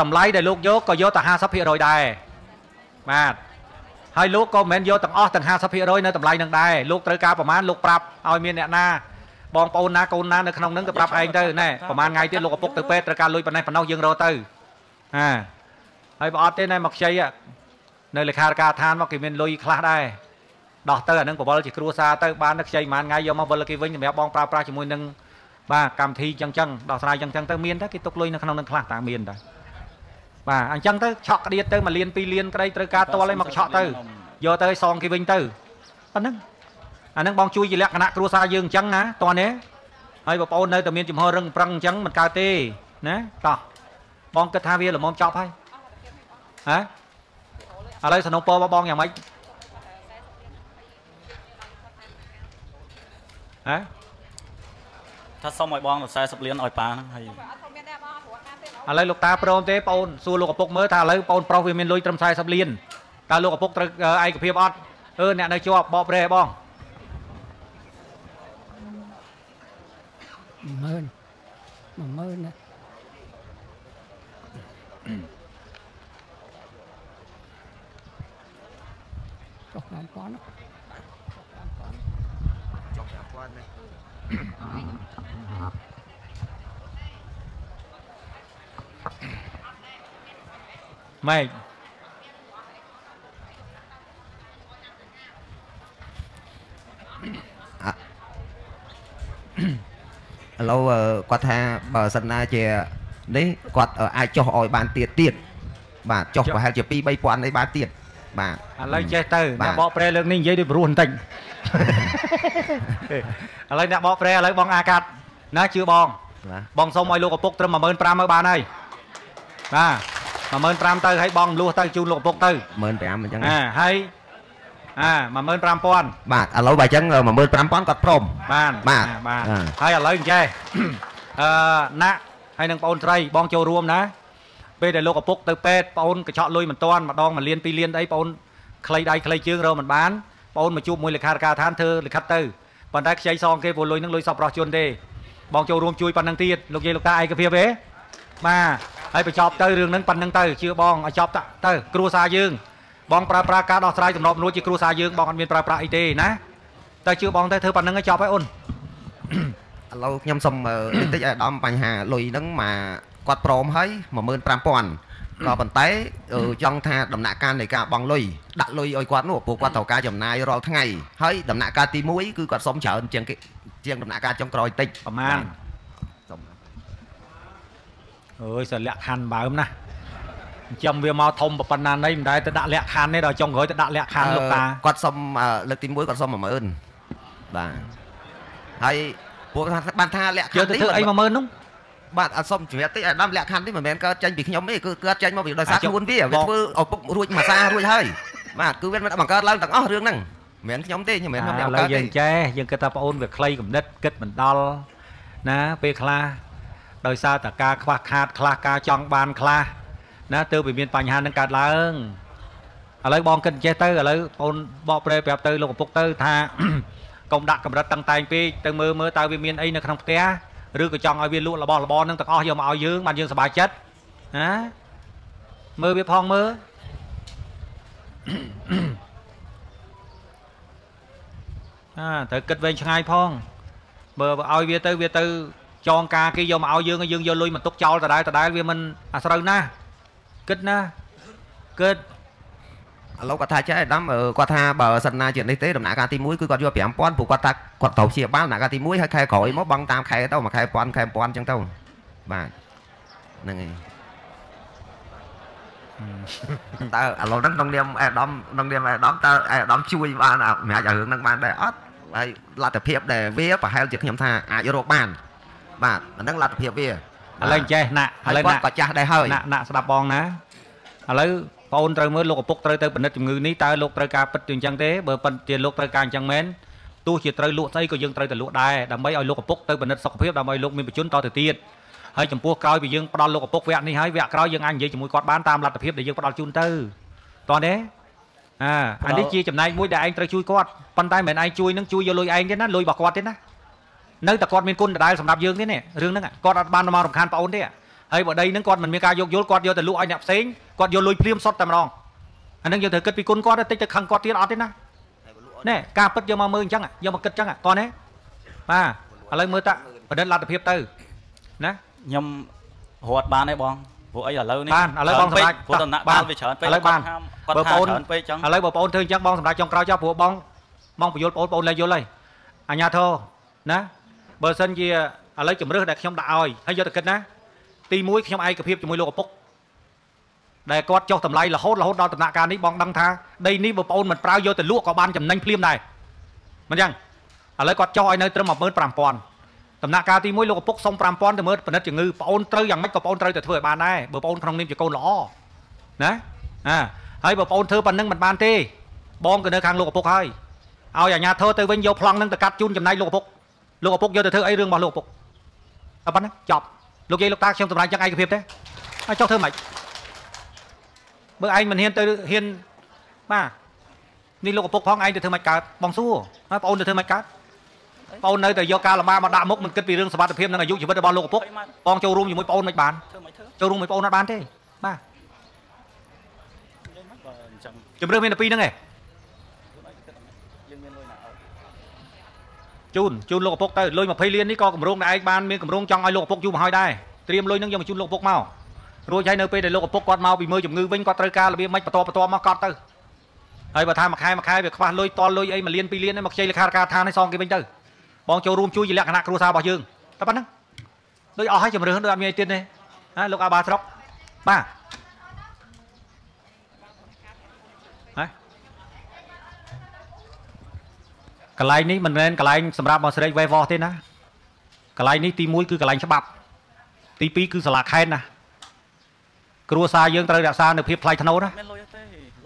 តម្លៃដែលលោកយកក៏យកតែ50%ដែរបាទហើយលោកក៏មិនមែនយកទាំងអស់ទាំង50%នៅតម្លៃនឹងដែរលោកត្រូវការប្រមាណលោកប្រាប់ឲ្យមានអ្នកណាបងប្អូនណាកូនណានៅក្នុងនឹងទៅប្រាប់ឯងទៅណែប្រហែលថ្ងៃទៀតលោកឪពុកទៅពេទ្យត្រូវការលុយប៉ុណ្ណេះប៉ុណ្ណោះយើងរកទៅហាហើយបើអត់ទេណែមកខ្ចីនៅលេខាធិការឋានមកគេមានលុយខ្លះដែរដោះទៅអានឹងបវលជាគ្រួសារទៅបានទៅខ្ចីប្រហែលថ្ងៃយកមកវិលគេវិញសម្រាប់បងប្រើប្រាស់ជាមួយនឹង បាទកម្មវិធីចឹងចឹងដោះស្រាយចឹងចឹងទៅមានតែគេទុកលុយនៅក្នុងនឹងខ្លះតាមានតែបាទអញ្ចឹងទៅឆក់ក្តៀតទៅមួយលានពីរលានក្តីត្រូវការតលឲ្យមកឆក់ទៅយកទៅឲ្យសងគេវិញទៅប៉ុណ្ណឹងអានឹងបងជួយជាលក្ខណៈគ្រួសារយើងអញ្ចឹងណាតោះនេះហើយបងប្អូននៅតែមានចំហររឹងប្រឹងអញ្ចឹងមិនកើតទេណាតោះបងគិតថាវាល្មមចប់ហើយហ៎ឥឡូវសំណពរបងយ៉ាងម៉េចហ៎ ថាសុំឲ្យបង40លានឲ្យប៉ាហ្នឹងហើយឥឡូវលោកតាព្រមទេបងអូនសួរលោកឪពុកមើលថាឥឡូវបងអូនប្រុសវាមានលុយត្រឹម40លានតើលោកឪពុកត្រូវឯកភាពអត់អឺអ្នកនៅជាប់បបប្រេបងម៉ឺនម៉ឺនណាចុះ5000ចុះ5000ចុះ5000ណា ម៉េចឥឡូវគាត់ថាបើសិនណាជានេះគាត់អាចចុះឲ្យបានទៀតទៀតបាទចុះប្រហែលជា2 3000អីបានទៀតបាទឥឡូវចេះទៅអ្នកបកប្រែលើកនេះនិយាយដូចព្រោះបន្តិចឥឡូវអ្នកបកប្រែឥឡូវបងអាកាត់ណាជឿបងបងសុំឲ្យលោកឪពុកត្រឹម15000មើលបានហើយបាទ 15000ទៅហើយបងលួសទៅជូនលោកឪពុកទៅ15000អញ្ចឹងអាហើយអា15000បាទឥឡូវបើអញ្ចឹង15000គាត់ព្រមបានបាទបាទហើយឥឡូវអញ្ចេះអឺណាក់ហើយនឹងបងអូនស្រីបងចូលរួមណាពេលដែលលោកឪពុកទៅពេទ្យបងអូនកញ្ចក់លុយមិនទាន់ម្ដងមួយលានពីរលានអីបងអូនខ្លីដៃខ្លីជើងរកមិនបានបងអូនមកជួបមួយលេខាធិការឋានធ្វើលិខិតទៅប៉ុន្តែខ្ចីសងគេព្រោះលុយនឹងលុយសពរស់ជនទេបងចូលរួមជួយប៉ុណ្្នឹងទៀតលោកយាយលោកតាឯកភាពទេបាទ ហើយបញ្ចប់ទៅរឿងហ្នឹងប៉ុណ្្នឹងទៅជឿបងឲ្យចប់ទៅ គ្រួសារយើងបងប្រើប្រាស់ការដោះស្រាយទំនាប់នួជាគ្រួសារយើងបងអត់មានប្រើប្រាស់អីទេណាតែជឿបងទៅធ្វើប៉ុណ្្នឹងឲ្យចប់ហើយអូនឥឡូវខ្ញុំសុំបន្តិចឲ្យដំបញ្ហាលុយហ្នឹងមកគាត់ព្រមហើយ15000ក៏ប៉ុន្តែចង់ថាដំណាក់កាលនៃការបង់លុយដាក់លុយឲ្យគាត់នោះព្រោះគាត់ត្រូវការចំណាយរាល់ថ្ងៃហើយដំណាក់កាលទី1គឺគាត់សុំច្រើនជាងគេជាងដំណាក់កាលចុងក្រោយតិចប្រហែលសុំ អើយសលក្ខខណ្ឌបើមណាចាំវាមកធំប៉ុណ្ណាណីមិនដែរទៅដាក់លក្ខខណ្ឌទេដល់ចុងក្រោយទៅដាក់លក្ខខណ្ឌលោកតាគាត់សុំលើកទី1គាត់សុំ10000បាទហើយពួកថាបានថាលក្ខខណ្ឌនេះយកទៅធ្វើអី10000នោះបាទអត់សុំជំរាបតិចអាដាមលក្ខខណ្ឌនេះមិនមែនកើតចេញពីខ្ញុំទេគឺកើតចេញមកពីដោយសារខ្លួនវាវាធ្វើឪពុករួចមួយសារួចហើយបាទគឺវាមិនបង្កើតឡើងទាំងអស់រឿងហ្នឹងមិនមែនខ្ញុំទេខ្ញុំមិនមែនខ្ញុំយ៉ាងកើតទេយើងចេះយើងគិតថាប្អូនវាខ្លីកំណត់គិតមិនដល់ណាពេលខ្លះ ដោយសារតែការខ្វះខាតខ្លះការចង់បានខ្លះណាទើបវាមានបញ្ហានឹងកើតឡើងឥឡូវបងគិតចេះទៅឥឡូវបងបកប្រែប្រាប់ទៅលោកឪពុកទៅថាកុំដាក់កម្រិតតឹងតែងពេកទៅមើលមើលតើវាមានអីនៅក្នុងផ្ទះឬក៏ចង់ឲ្យវាលក់របស់របរនឹងទាំងអស់យកមកឲ្យយើងបានយើងសប្បាយចិត្តណាមើលវាផងមើលអាត្រូវគិតវែងឆ្ងាយផងបើឲ្យវាទៅវាទៅ ចងការគេយកមកឲ្យយើងយើងយកលុយមកទុកចោលដដែលដដែលវាមិនអាស្រូវណាគិតណាគិតឥឡូវគាត់ថាចេះដាំគាត់ថាបើសិនណាជានេះទេដំណាក់កាលទី1គឺគាត់យក5000ព្រោះគាត់ថាគាត់ត្រូវព្យាបាលដំណាក់កាលទី1ហើយខែក្រោយមកបង់តាមខែទៅមួយខែ1000ខែ1000អញ្ចឹងទៅបាទហ្នឹងហើយតើឥឡូវហ្នឹងក្នុងនាមអេដាមក្នុងនាមអេដាមតើអេដាមជួយបានសម្រាប់ឲ្យរឿងហ្នឹងបានដែរអត់ហើយលទ្ធភាពដែលវាប្រហែលជាខ្ញុំថាអាចរកបាន បាទអាហ្នឹងលទ្ធភាពវាឥឡូវចេះណាក់ឥឡូវណាក់ក៏ចាស់ដែរហើយណាក់ណាក់ស្ដាប់បងណាឥឡូវបងត្រូវមើលលោកឪពុកត្រូវទៅពិនិត្យជំងឺនេះតើលោកត្រូវការពិតជាអញ្ចឹងទេបើពិតជាលោកត្រូវការអញ្ចឹងមែនទោះជាត្រូវលក់ស្អីក៏យើងត្រូវតែលក់ដែរដើម្បីឲ្យលោកឪពុកទៅពិនិត្យសុខភាពដើម្បីលោកមានបញ្ជនតទៅទៀតហើយចំពោះក្រោយពីយើងផ្ដល់លោកឪពុកវគ្គនេះហើយវគ្គក្រោយយើងអាចនិយាយជាមួយគាត់បានតាមលទ្ធភាពដែលយើងផ្ដល់ជូនទៅតោះទេអាអានេះជាចំណែកមួយដែលឯងត្រូវជួយគាត់ប៉ុន្តែមិនឯងជួយនឹងជួយយកលុយឯងទេណាលុយរបស់គាត់ទេណា នៅតែគាត់មានគុណដដែលសម្រាប់យើងទេនេះរឿងហ្នឹងគាត់អត់បានមករំខានបងអូនទេហើយបើដីហ្នឹងគាត់មិនមានការយកយល់គាត់យកទៅលក់ឲ្យអ្នកផ្សេងគាត់យកលុយភ្លាមសុទ្ធតែម្ដងអានឹងយើងត្រូវគិតពីគុណគាត់តិចទៅខឹងគាត់ទៀតអត់ទេណាណែការពិតយកមកមើលអញ្ចឹងយកមកគិតអញ្ចឹងតោះណាបាទឥឡូវមើលតាប្រឌិតលទ្ធភាពទៅណាខ្ញុំរត់បានទេបងព្រោះអីឥឡូវនេះបានឥឡូវបងសម្រាប់ព្រោះតំណាក់បានវាច្រើនពេកឥឡូវបានគាត់ថាច្រើនពេកអញ្ចឹងឥឡូវបងប្អូនធ្វើអញ្ចឹងបងសម្រាប់ចុងក្រោយចុះព្រោះបងបងបញ្យល់បងប្អូនលែងយល់ហើយអញ្ញាធរណា បើសិនជាឥឡូវជំរឿសដែលខ្ញុំដាក់ឲ្យហើយយកទៅគិតណាទី1ខ្ញុំឯកភាពជាមួយលោកឪពុកដែលគាត់ចុះតម្លៃរហូតរហូតដល់ដំណាក់កាលនេះបងដឹងថាដីនេះបងប្អូនមិនប្រើយកទៅលក់ក៏បានចំណេញភ្លាមដែរមិនចឹងឥឡូវគាត់ចុះឲ្យនៅត្រឹម15000ដំណាក់កាលទី1លោកឪពុកសុំ5000ទៅមើលពិនិត្យជំងឺបងអូនត្រូវយ៉ាងម៉េចក៏បងអូនត្រូវតែធ្វើឲ្យបានដែរបើបងអូនក្នុងនាមជាកូនល្អណាអាហើយបើបងអូនធ្វើប៉ុណ្្នឹងមិនបានទេបងក៏នៅខាងលោកឪពុកហើយឲ្យអាជ្ញាធរទៅវិញយកប្លង់នឹងទៅកាត់ជូនចំណែកលោកឪពុក លោកឪពុកយកទៅធ្វើអីរឿងរបស់លោកឪពុកតែប៉ុណ្ណឹងចប់លោកយាយលោកតាខ្ញុំសម្រាប់ចឹងឯកភាពទេហើយចុះធ្វើម៉េចបើឯងមិនហ៊ានទៅហ៊ានបាទនេះលោកឪពុកផងឯងទៅធ្វើម៉េចកើតបងសួរហើយបងអូនទៅធ្វើម៉េចកើតបងអូននៅតែយកការលំបាកមកដាក់មុខមិនគិតពីរឿងសុខភាពនិងអាយុជីវិតរបស់លោកឪពុកបងចូលរួមជាមួយបងអូនមិនបានចូលរួមមួយបងអូនអត់បានទេបាទជំរឿនមានតែពីរហ្នឹងឯង ជូនជូនលោកឪពុកទៅលុយ20លាននេះក៏កម្រងតែឯងបានមានកម្រងចង់ឲ្យលោកឪពុកយូរមកហើយដែរត្រៀមលុយនឹងយកមកជូនលោកឪពុកមករួចហើយនៅពេលដែលលោកឪពុកគាត់មកពីមើលជំងឺវិញគាត់ត្រូវការរបៀបម៉េចបន្តបន្តមកគាត់ទៅហើយបើថាមួយខែមួយខែវាខ្វះលុយតលុយអីមួយលានពីរលានមកខ្ចីលេខាធិការឋានឲ្យសងគេវិញទៅបងចូលរួមជួយជាលក្ខណៈគ្រួសាររបស់យើងតែប៉ុណ្ណឹងដូចអស់ហើយជំរឿនដូចអត់មានអីទៀតទេណាលោកអាបាស្រុកបាទ កន្លែងនេះមិនមែនកន្លែងសម្រាប់មកស្រីវេវទេណាកន្លែងនេះទី1គឺកន្លែងច្បាប់ ទី2គឺសាលាខេត្តណាគ្រួសារយើងត្រូវរក្សានៅភាពថ្លៃថ្នូរណា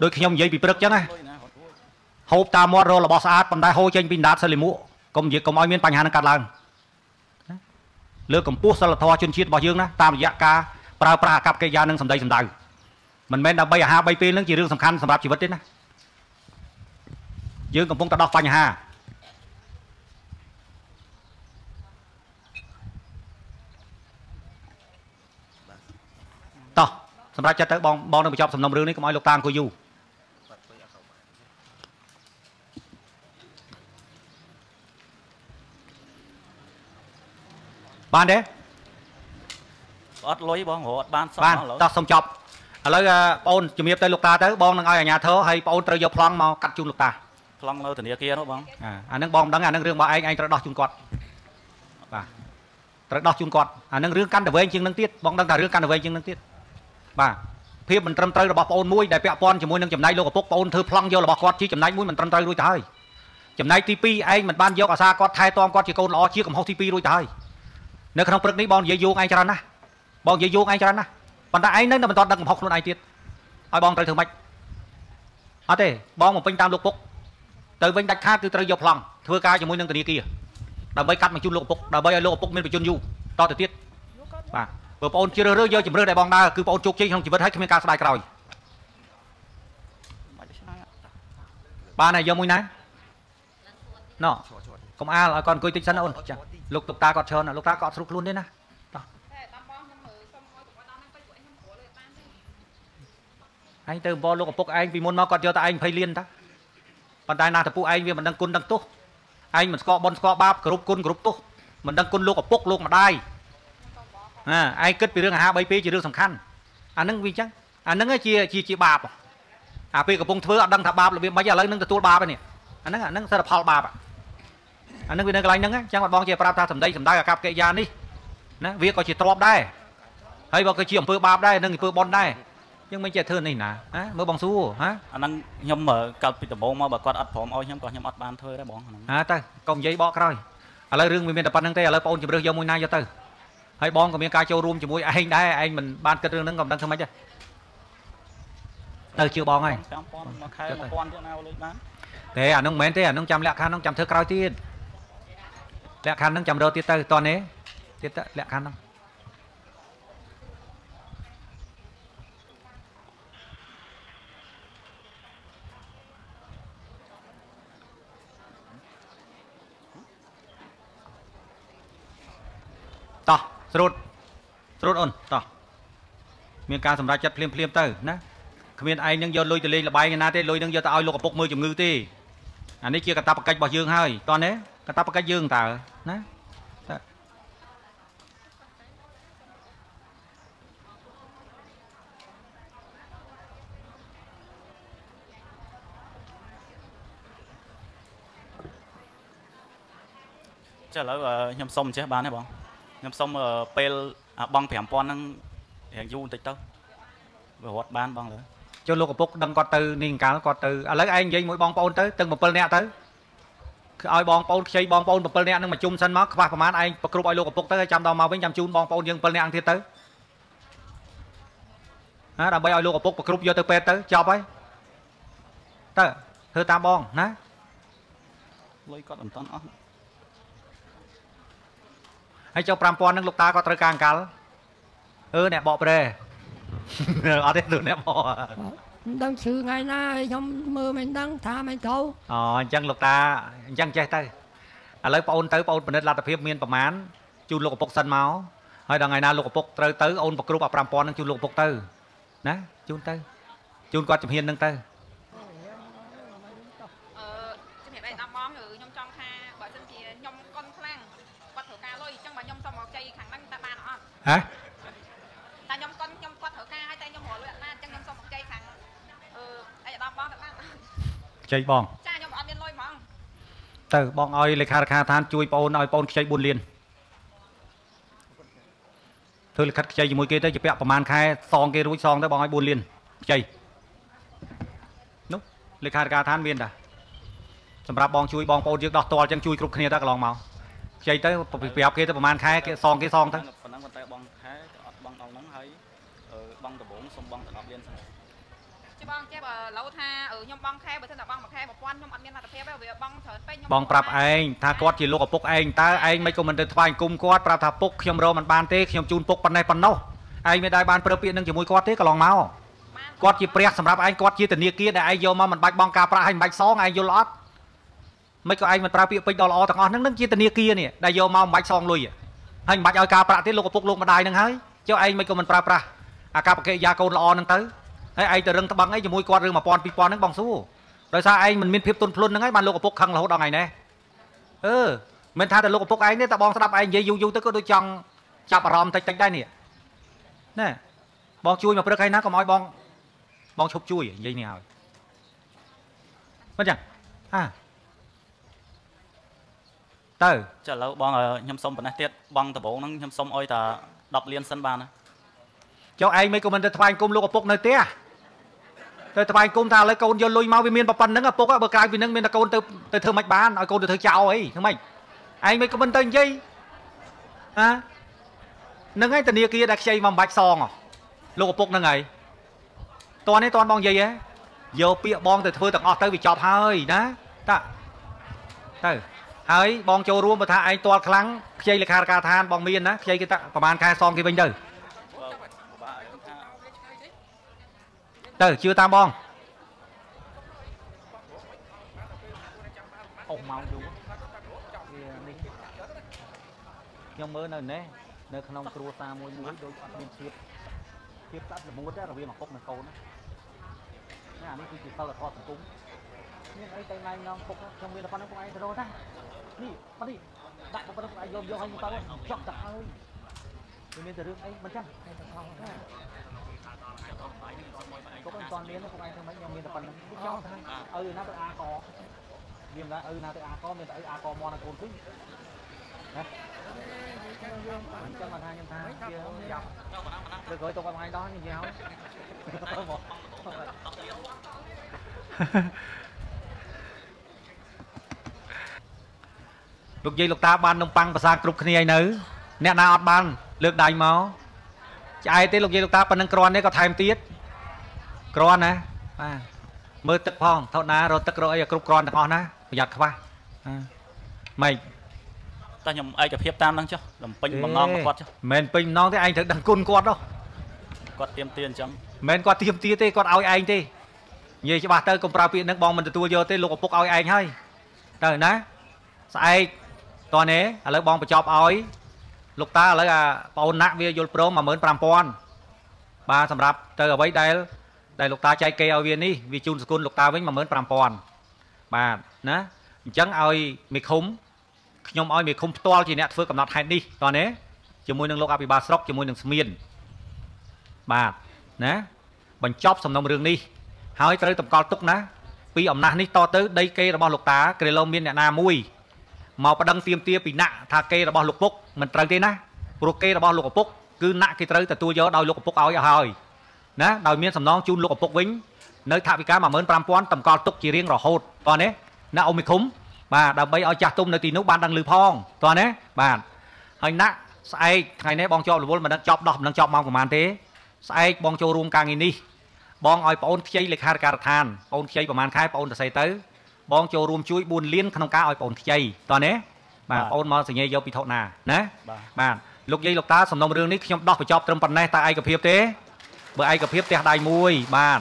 ដូចខ្ញុំនិយាយពីព្រឹកចឹងណាហូបតាមមាត់រលរបស់ស្អាតប៉ុន្តែហូរចេញពីដាតសិលីមួកុំនិយាយកុំឲ្យមានបញ្ហានឹងកាត់ឡើងលើកកម្ពស់សិលធម៌ជនជាតិរបស់យើងណាតាមរយៈការប្រើប្រាស់អាកប្បកិរិយានិងសម្ដីសម្ដៅមិនមែនដើម្បីអាហារ3ពេលនឹងជារឿងសំខាន់សម្រាប់ជីវិតទេណាយើងកំពុងតែដោះបញ្ហាតោះ សម្រាប់ចិត្តទៅបងបងនឹងបញ្ចប់សំណុំរឿងនេះកុំឲ្យលោកតាអង្គុយយូរបានទេអត់លុយបងរត់បានសោះបានតោះសុំចប់ឥឡូវបងអូនជំរាបទៅលោកតាទៅបងនឹងឲ្យអាជ្ញាធរហើយបងអូនត្រូវយកប្លង់មកកាត់ជូនលោកតាប្លង់នៅធនាគារនោះបងអាហ្នឹងបងមិនដឹងអាហ្នឹងរឿងរបស់ឯងឯងត្រូវដោះជូនគាត់បាទត្រូវដោះជូនគាត់អាហ្នឹងរឿងកាន់តែវែងជាងនឹងទៀតបងដឹងថារឿងកាន់តែវែងជាងនឹងទៀត បាទភាពមិនត្រឹមត្រូវរបស់បងអូនមួយដែលពាក់ព័ន្ធជាមួយនឹងចំណែកលោកឪពុកបងអូនធ្វើប្លង់យករបស់គាត់ជាចំណែកមួយមិនត្រឹមត្រូវរួចទៅហើយចំណែកទី2ឯងមិនបានយកអាសាគាត់ថែទាំគាត់ជាកូនល្អជាកំហុសទី2រួចទៅហើយនៅក្នុងព្រឹកនេះបងនិយាយយោងឯងច្រើនណាស់បងនិយាយយោងឯងច្រើនណាស់ប៉ុន្តែឯងនៅតែបន្តដឹកកំហុសខ្លួនឯងទៀតឲ្យបងត្រូវធ្វើម៉េចអត់ទេបងបំពេញតាមលោកពុកទៅវិញដាច់ខាតគឺត្រូវយកប្លង់ធ្វើការជាមួយនឹងធនាគារដើម្បីកាត់បញ្ជូនលោកឪពុកដើម្បីឲ្យលោកឪពុកមានបញ្ជូនយូរតទៅទៀតបាទ បើបងអូនជ្រើសរើសយកជំរឿនដែលបងដើរគឺបងអូនជោគជ័យក្នុងជីវិតហើយគ្មានការស្ដាយក្រោយបានហើយយកមួយណាណោកុំអាលឲ្យគាត់អង្គុយតិចសិនអូនចាលោកតុកតាគាត់ច្រើនលោកតាគាត់ស្រុកខ្លួនទេណាតោះឯងទៅអំបលោកឪពុកឯងពីមុនមកគាត់យកតែឯង20លានតាប៉ុន្តែណាតពុះឯងវាមិនដឹងគុណដឹងទោសឯងមិនស្គាល់បនស្គាល់បាបគ្រប់គុណគ្រប់ទោសមិនដឹងគុណលោកឪពុកលោកម្ដាយ ណាឯងគិតពីរឿងអាហារ3ពេលជារឿងសំខាន់អានឹងវាអញ្ចឹងអានឹងជាជាជាបាបអាពេលកំពុងធ្វើអត់ដឹងថាបាបរបៀបម៉េចឥឡូវនឹងទទួលបាបនេះអានឹងអានឹងសិទ្ធផលបាបអានឹងវានៅកន្លែងហ្នឹងអញ្ចឹងបងជាប្រាប់ថាសម្ដីសម្ដៅអាកប្បកិរិយានេះណាវាក៏ជាទ្របដែរហើយបើក៏ជាអំពើបាបដែរនឹងអំពើបន់ដែរយើងមិនចេះធ្វើនេះណាហ៎មើលបងសួរហ៎អាហ្នឹងខ្ញុំកាត់ពីដំបូងមកបើគាត់អត់ព្រមឲ្យខ្ញុំក៏ខ្ញុំអត់បានធ្វើដែរបងហ្នឹងហ៎ទៅកុំនិយាយបកក្រោយឥឡូវរឿងវាមានតែប៉ុណ្្នឹងទេឥឡូវបងអូនជំរឿសយកមួយណាយកទៅ ហើយបងក៏មានការចូលរួមជាមួយឯងដែរឯងមិនបានគិតរឿងហ្នឹងក៏មិនដឹងធ្វើម៉េចដែរទៅជឿបងហើយ5000មួយខែ1000ទៀតណាលុយបានទេអានោះមិនមែនទេអានោះចាំលក្ខខណ្ឌនោះចាំធ្វើក្រោយទៀតលក្ខខណ្ឌហ្នឹងចាំរកទៀតទៅតនេះទៀតទៅលក្ខខណ្ឌហ្នឹងតោះ ស្រួតស្រួតអូនតោះមានការសម្រេចចិត្តភ្លាមភ្លាមទៅណាគ្មានឯងនឹងយកលុយទៅលេងលបាយណាទេលុយនឹងយកទៅឲ្យលោកឪពុកមើលជំងឺទេអានេះជាកតាបកិច្ចរបស់យើងហើយតោះណាកតាបកិច្ចយើងតើណាចាឥឡូវខ្ញុំសុំចេះបានទេបង ខ្ញុំសុំពេលបង5000ហ្នឹងរៀងយូរបន្តិចទៅវារត់បានបងលើចូលលោកឪពុកដឹងគាត់ទៅនេះកាលគាត់ទៅឥឡូវឯងនិយាយមួយបងប្អូនទៅទាំង7នាក់ទៅឲ្យបងប្អូនខ្ចីបងប្អូន7នាក់នឹងមកជុំសិនមកខ្វះប្រមាណឯងប្រគ្រប់ឲ្យលោកឪពុកទៅហើយចាំដល់មកវិញចាំជូនបងប្អូនយើង7នាក់ទៀតទៅណាដើម្បីឲ្យលោកឪពុកប្រគ្រប់យកទៅពេទ្យទៅចប់ហើយទៅធ្វើតាមបងណាលុយគាត់មិនតាន់អស់ ហើយចូល5000នឹងលោកតាគាត់ត្រូវការអង្កលអឺអ្នកបកប្រែអត់ទេលោកអ្នកបកមិនដឹងឈ្មោះថ្ងៃណាខ្ញុំមើលមិនដឹងថាមិនទៅអូអញ្ចឹងលោកតាអញ្ចឹងចេះទៅឥឡូវបងអូនទៅបងអូនពិនិត្យលទ្ធភាពមានប្រមាណជូនលោកឪពុកសិនមកហើយដល់ថ្ងៃណាលោកឪពុកត្រូវទៅអូនប្រគ្រប់អា5000នឹងជូនលោកឪពុកទៅណាជូនទៅជូនគាត់ជំហាននឹងទៅ ហ៎តែខ្ញុំកូនខ្ញុំគាត់ត្រូវការហើយតែខ្ញុំរលួយអត់បានអញ្ចឹងខ្ញុំសុំមកចៃខាងអឺអីអាដាមបងទៅបានចៃបងចាខ្ញុំអត់មានលុយហ្មងទៅបងឲ្យលេខារដ្ឋាភិបាលជួយបងអូនឲ្យបងអូនខ្ចី4លានធ្វើលិខិតខ្ចីជាមួយគេទៅជាពាក់ប្រហែលខែសងគេរួចសងទៅបងឲ្យ4លានខ្ចីនោះលេខារដ្ឋាភិបាលមានតាសម្រាប់បងជួយបងប្អូនយើងដោះតលចឹងជួយគ្រប់គ្នាទៅកន្លងមកខ្ចីទៅប្រាប់គេទៅប្រហែលខែគេសងគេសងទៅ ប៉ុណ្ណឹងប៉ុន្តែបងខែអត់បងដល់ហ្នឹងហើយបងដំបងសុំបងទៅ10លានសិនជិះបងចេះបើឡូវថាខ្ញុំបងខែបើសិនតែបងមួយខែ1000ខ្ញុំអត់មានលទ្ធភាពទេវាបងច្រើនពេកខ្ញុំបងប្រាប់ឯងថាគាត់ជាលោកឪពុកឯងតើឯងមិនក៏មិនទៅថ្វាយគុំគាត់ប្រាប់ថាពុកខ្ញុំរកមិនបានទេខ្ញុំជូនពុកប៉ុណ្ណេះប៉ុណ្ណោះឯងមិនដែលបានប្រើពាក្យនឹងជាមួយគាត់ទេកន្លងមកគាត់ជាព្រះសម្រាប់ឯងគាត់ជាធនាគារដែលឯងយកមកមិនបាច់បងការប្រាក់ឲ្យមិនបាច់សងឯងយល់អត់មិនក៏ឯងមិនប្រើពាក្យពេចដល់ល្អទាំងអស់ហ្នឹងនឹងជាធនាគារនេះដែលយកមកមិនបាច់សងលុយ ហើយមិនបាច់ឲ្យការប្រាក់ទៀតលោកឪពុកលោកម្ដាយហ្នឹងហើយចុះឯងមិនក៏មិនប្រើប្រាស់អាកប្បកិរិយាកូនល្អហ្នឹងទៅហើយឯងទៅរឹងត្បឹងអីជាមួយគាត់រឿង1000 2000ហ្នឹងបងសួរដោយសារឯងមិនមានភាពទន់ភ្លន់ហ្នឹងហើយបានលោកឪពុកខឹងរហូតដល់ថ្ងៃនេះអឺមិនថាតែលោកឪពុកឯងទេតែបងស្ដាប់ឯងនិយាយយូរយូរទៅក៏ដូចចង់ចាប់អារម្មណ៍តិចតិចដែរនេះណែបងជួយមកព្រឹកហើយណាកុំឲ្យបងបងឈប់ជួយនិយាយនេះហើយមិនចឹងអា ទៅចាឥឡូវបងខ្ញុំសុំប៉ុណ្ណេះទៀតបងដំបងហ្នឹងខ្ញុំសុំអុយតា10លានសិនបានណាចុះឯងមិនក៏មិនទៅថ្វាយគុំលោកឪពុកនៅផ្ទះទៅថ្វាយគុំថាឥឡូវកូនយកលុយមកវាមានប៉ុណ្្នឹងឪពុកបើក្រៅពីនឹងមានតែកូនទៅទៅធ្វើមិនបានឲ្យកូនទៅធ្វើចោលអីធ្វើម៉េចឯងមិនក៏មិនទៅនិយាយហានឹងឯងធនាគារដែលខ្ចីមកមិនបាច់សងលោកឪពុកនឹងហើយតនេះតនបងនិយាយហ៎យកពាក្យបងទៅធ្វើទាំងអស់ទៅវាចប់ហើយណាតាទៅ ហើយបងចូលរួមបើថាឯងទាល់ខ្លាំងខ្ចីលេខាធិការឋានបងមានណាខ្ចីគេតាប្រហែលខែសងគេវិញទៅទៅជឿតាមបងអស់ម៉ោងយូរនេះខ្ញុំមើលនៅនេះនៅក្នុងគ្រួសារមួយមួយដូចអត់មានភាពភាពស្អាតល្មួតទេរវាងឪពុកនិងកូនណាអានេះគឺជាសិលធម៌សង្គម មានអីទៅណៃនងពុកខ្ញុំមានតែប៉ុណ្្នឹងពុកឯងទៅរត់ណានេះបាត់នេះដាក់ប៉ុណ្្នឹងពុកឯងយកយកឲ្យមកតើចប់ទៅហើយវាមានតែរឿងអីមិនចឹងតែទៅផងណាពុកមិនទាន់មានពុកឯងធ្វើម៉េចខ្ញុំមានតែប៉ុណ្្នឹងចង់ថាឪណាទៅអាកវាមិនថាឪណាទៅអាកមានតែឪអាកមកនឹងកូនគឺណាអញ្ចឹងមកថាខ្ញុំថាជាយ៉ាប់លើក្រោយទុកឲ្យបងឯងដោះខ្ញុំនិយាយឲ្យ លោកយាយលោកតាបាននំប៉័ងភាសាគ្រប់គ្នាហើយនៅអ្នកណាអត់បានលើកដៃមកឆ្អែតទេលោកយាយលោកតាប៉ុណ្ណឹងក្រាន់នេះក៏ថែមទៀតក្រាន់ណាបាទមើលទឹកផងថោណារត់ទឹករកអីគ្រប់គ្រាន់ទាំងអស់ណាប្រយ័ត្នខ្វះម៉េចតែខ្ញុំឯកភាពតាមហ្នឹងចុះលំពេញបំណងរបស់គាត់ចុះមិនពេញបំណងទេឯងត្រូវដឹងគុណគាត់ហ៎គាត់ទៀមទាអញ្ចឹងមិនគាត់ទៀមទាទេគាត់ឲ្យឯងទេនិយាយច្បាស់ទៅកុំប្រើពាក្យហ្នឹងបងមិនទទួលយកទេលោកឪពុកឲ្យឯងហើយទៅណាស្អែក តោះនេះឥឡូវបងបញ្ចប់ឲ្យលោកតាឥឡូវអាបងណាក់វាយល់ព្រម15000បាទសម្រាប់ទៅអ្វីដែលដែលលោកតាចែកគេឲ្យវានេះវាជូនសគុណលោកតាវិញ15000បាទណាអញ្ចឹងឲ្យមេឃុំខ្ញុំឲ្យមេឃុំផ្ទាល់ជាអ្នកធ្វើកំណត់ហេតុនេះតោះណាជាមួយនឹងលោកអភិបាលស្រុកជាមួយនឹងស្មៀនបាទណាបញ្ចប់សំណុំរឿងនេះហើយត្រូវតម្កល់ទុកណាពីអំណះនេះតទៅដីគេរបស់លោកតាក្រេឡូមានអ្នកណាមួយ មកប្តឹងទៀមទាពីណាក់ថាគេរបស់លោកពុកមិនត្រូវទេណាព្រោះគេរបស់លោកឪពុកគឺណាក់គេត្រូវទទួលយកដោយលោកឪពុកឲ្យឲ្យហើយណាដោយមានសំណងជូនលោកឪពុកវិញនៅថវិកា15000តម្កល់ទុកជារៀងរហូតតោះនេះណាអ៊ុំមីឃុំបាទដើម្បីឲ្យចាស់ទុំនៅទីនោះបានដឹងឮផងតោះណាបាទហើយណាក់ស្អែកថ្ងៃនេះបងជាប់រវល់មិនដឹងចប់ដោះមិនដឹងចប់ម៉ោងប្រហែលទេស្អែកបងចូលរួមការងារនេះបងឲ្យប្អូនខ្ចីលេខាធិការដ្ឋានប្អូនខ្ចីប្រហែលខែប្អូនទៅសេទៅ បងចូលរួមជួយ4លានក្នុងការឲ្យប្អូនខ្ចីតោះណាបាទប្អូនមកសញ្ញាយកពីថោណាណាបាទលោកយាយលោកតាសំណុំរឿងនេះខ្ញុំដោះបញ្ចប់ត្រឹមប៉ុណ្ណេះតើឯកភាពទេបើឯកភាពផ្ទះដៃមួយបាទ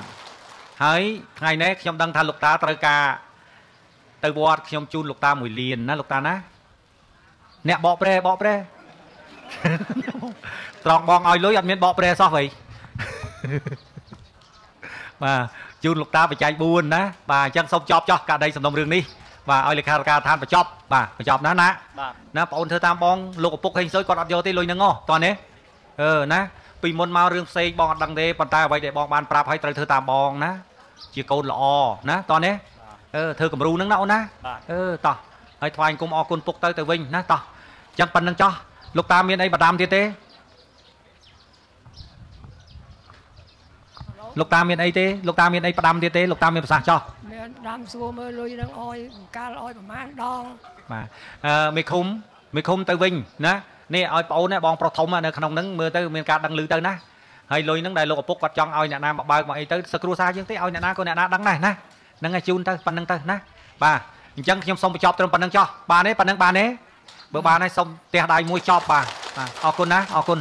ហើយថ្ងៃនេះខ្ញុំដឹងថាលោកតាត្រូវការទៅវត្តខ្ញុំជូនលោកតាមួយលានណាលោកតាណាអ្នកបកប្រែបកប្រែត្រង់បងឲ្យលុយអត់មានបកប្រែសោះវៃបាទ ជូនលោកតាបច្ច័យ4ណាបាទអញ្ចឹងសូមចប់ចោះករណីសំណុំរឿងនេះបាទឲ្យលេខាធិការឋានបញ្ចប់បាទបញ្ចប់ណាណាណាបងអូនធ្វើតាមបងលោកឪពុកហេងសុយគាត់អត់យកទេលុយហ្នឹងហ៎តោះនេះអឺណាពីមុនមករឿងផ្សេងបងអត់ដឹងទេប៉ុន្តែអ្វីដែលបងបានប្រាប់ឲ្យត្រូវធ្វើតាមបងណាជាកូនល្អណាតោះនេះអឺធ្វើគំរូហ្នឹងណាអូនណាអឺតោះហើយថ្វាយគុំអរគុណពុកទៅទៅវិញណាតោះអញ្ចឹងប៉ុណ្្នឹងចោះលោកតាមានអីបដាមទៀតទេ លោកតាមានអីទេលោកតាមានអីផ្ដាំទៀតទេលោកតាមានប្រសាសន៍ចោះមានដាំសួរមើលលុយនឹងអយកាលអយប្រហែលដងបាទអឺមេឃុំមេឃុំទៅវិញណានេះឲ្យបងអូនបងប្រុសធំនៅក្នុងហ្នឹងមើលទៅមានការដឹងឮទៅណាហើយលុយហ្នឹងដែលលោកឪពុកគាត់ចង់ឲ្យអ្នកណាមកបើកមកអីទៅសឹកគ្រួសារយើងទេឲ្យអ្នកណាក៏អ្នកណាដឹងដែរណាហ្នឹងឲ្យជូនទៅប៉ុណ្្នឹងទៅណាបាទអញ្ចឹងខ្ញុំសូមបញ្ចប់ត្រឹមប៉ុណ្្នឹងចោះបានទេប៉ុណ្្នឹងបានទេបើបានហើយសូមផ្ទះដៃមួយចប់បាទបាទអរគុណណាអរគុណ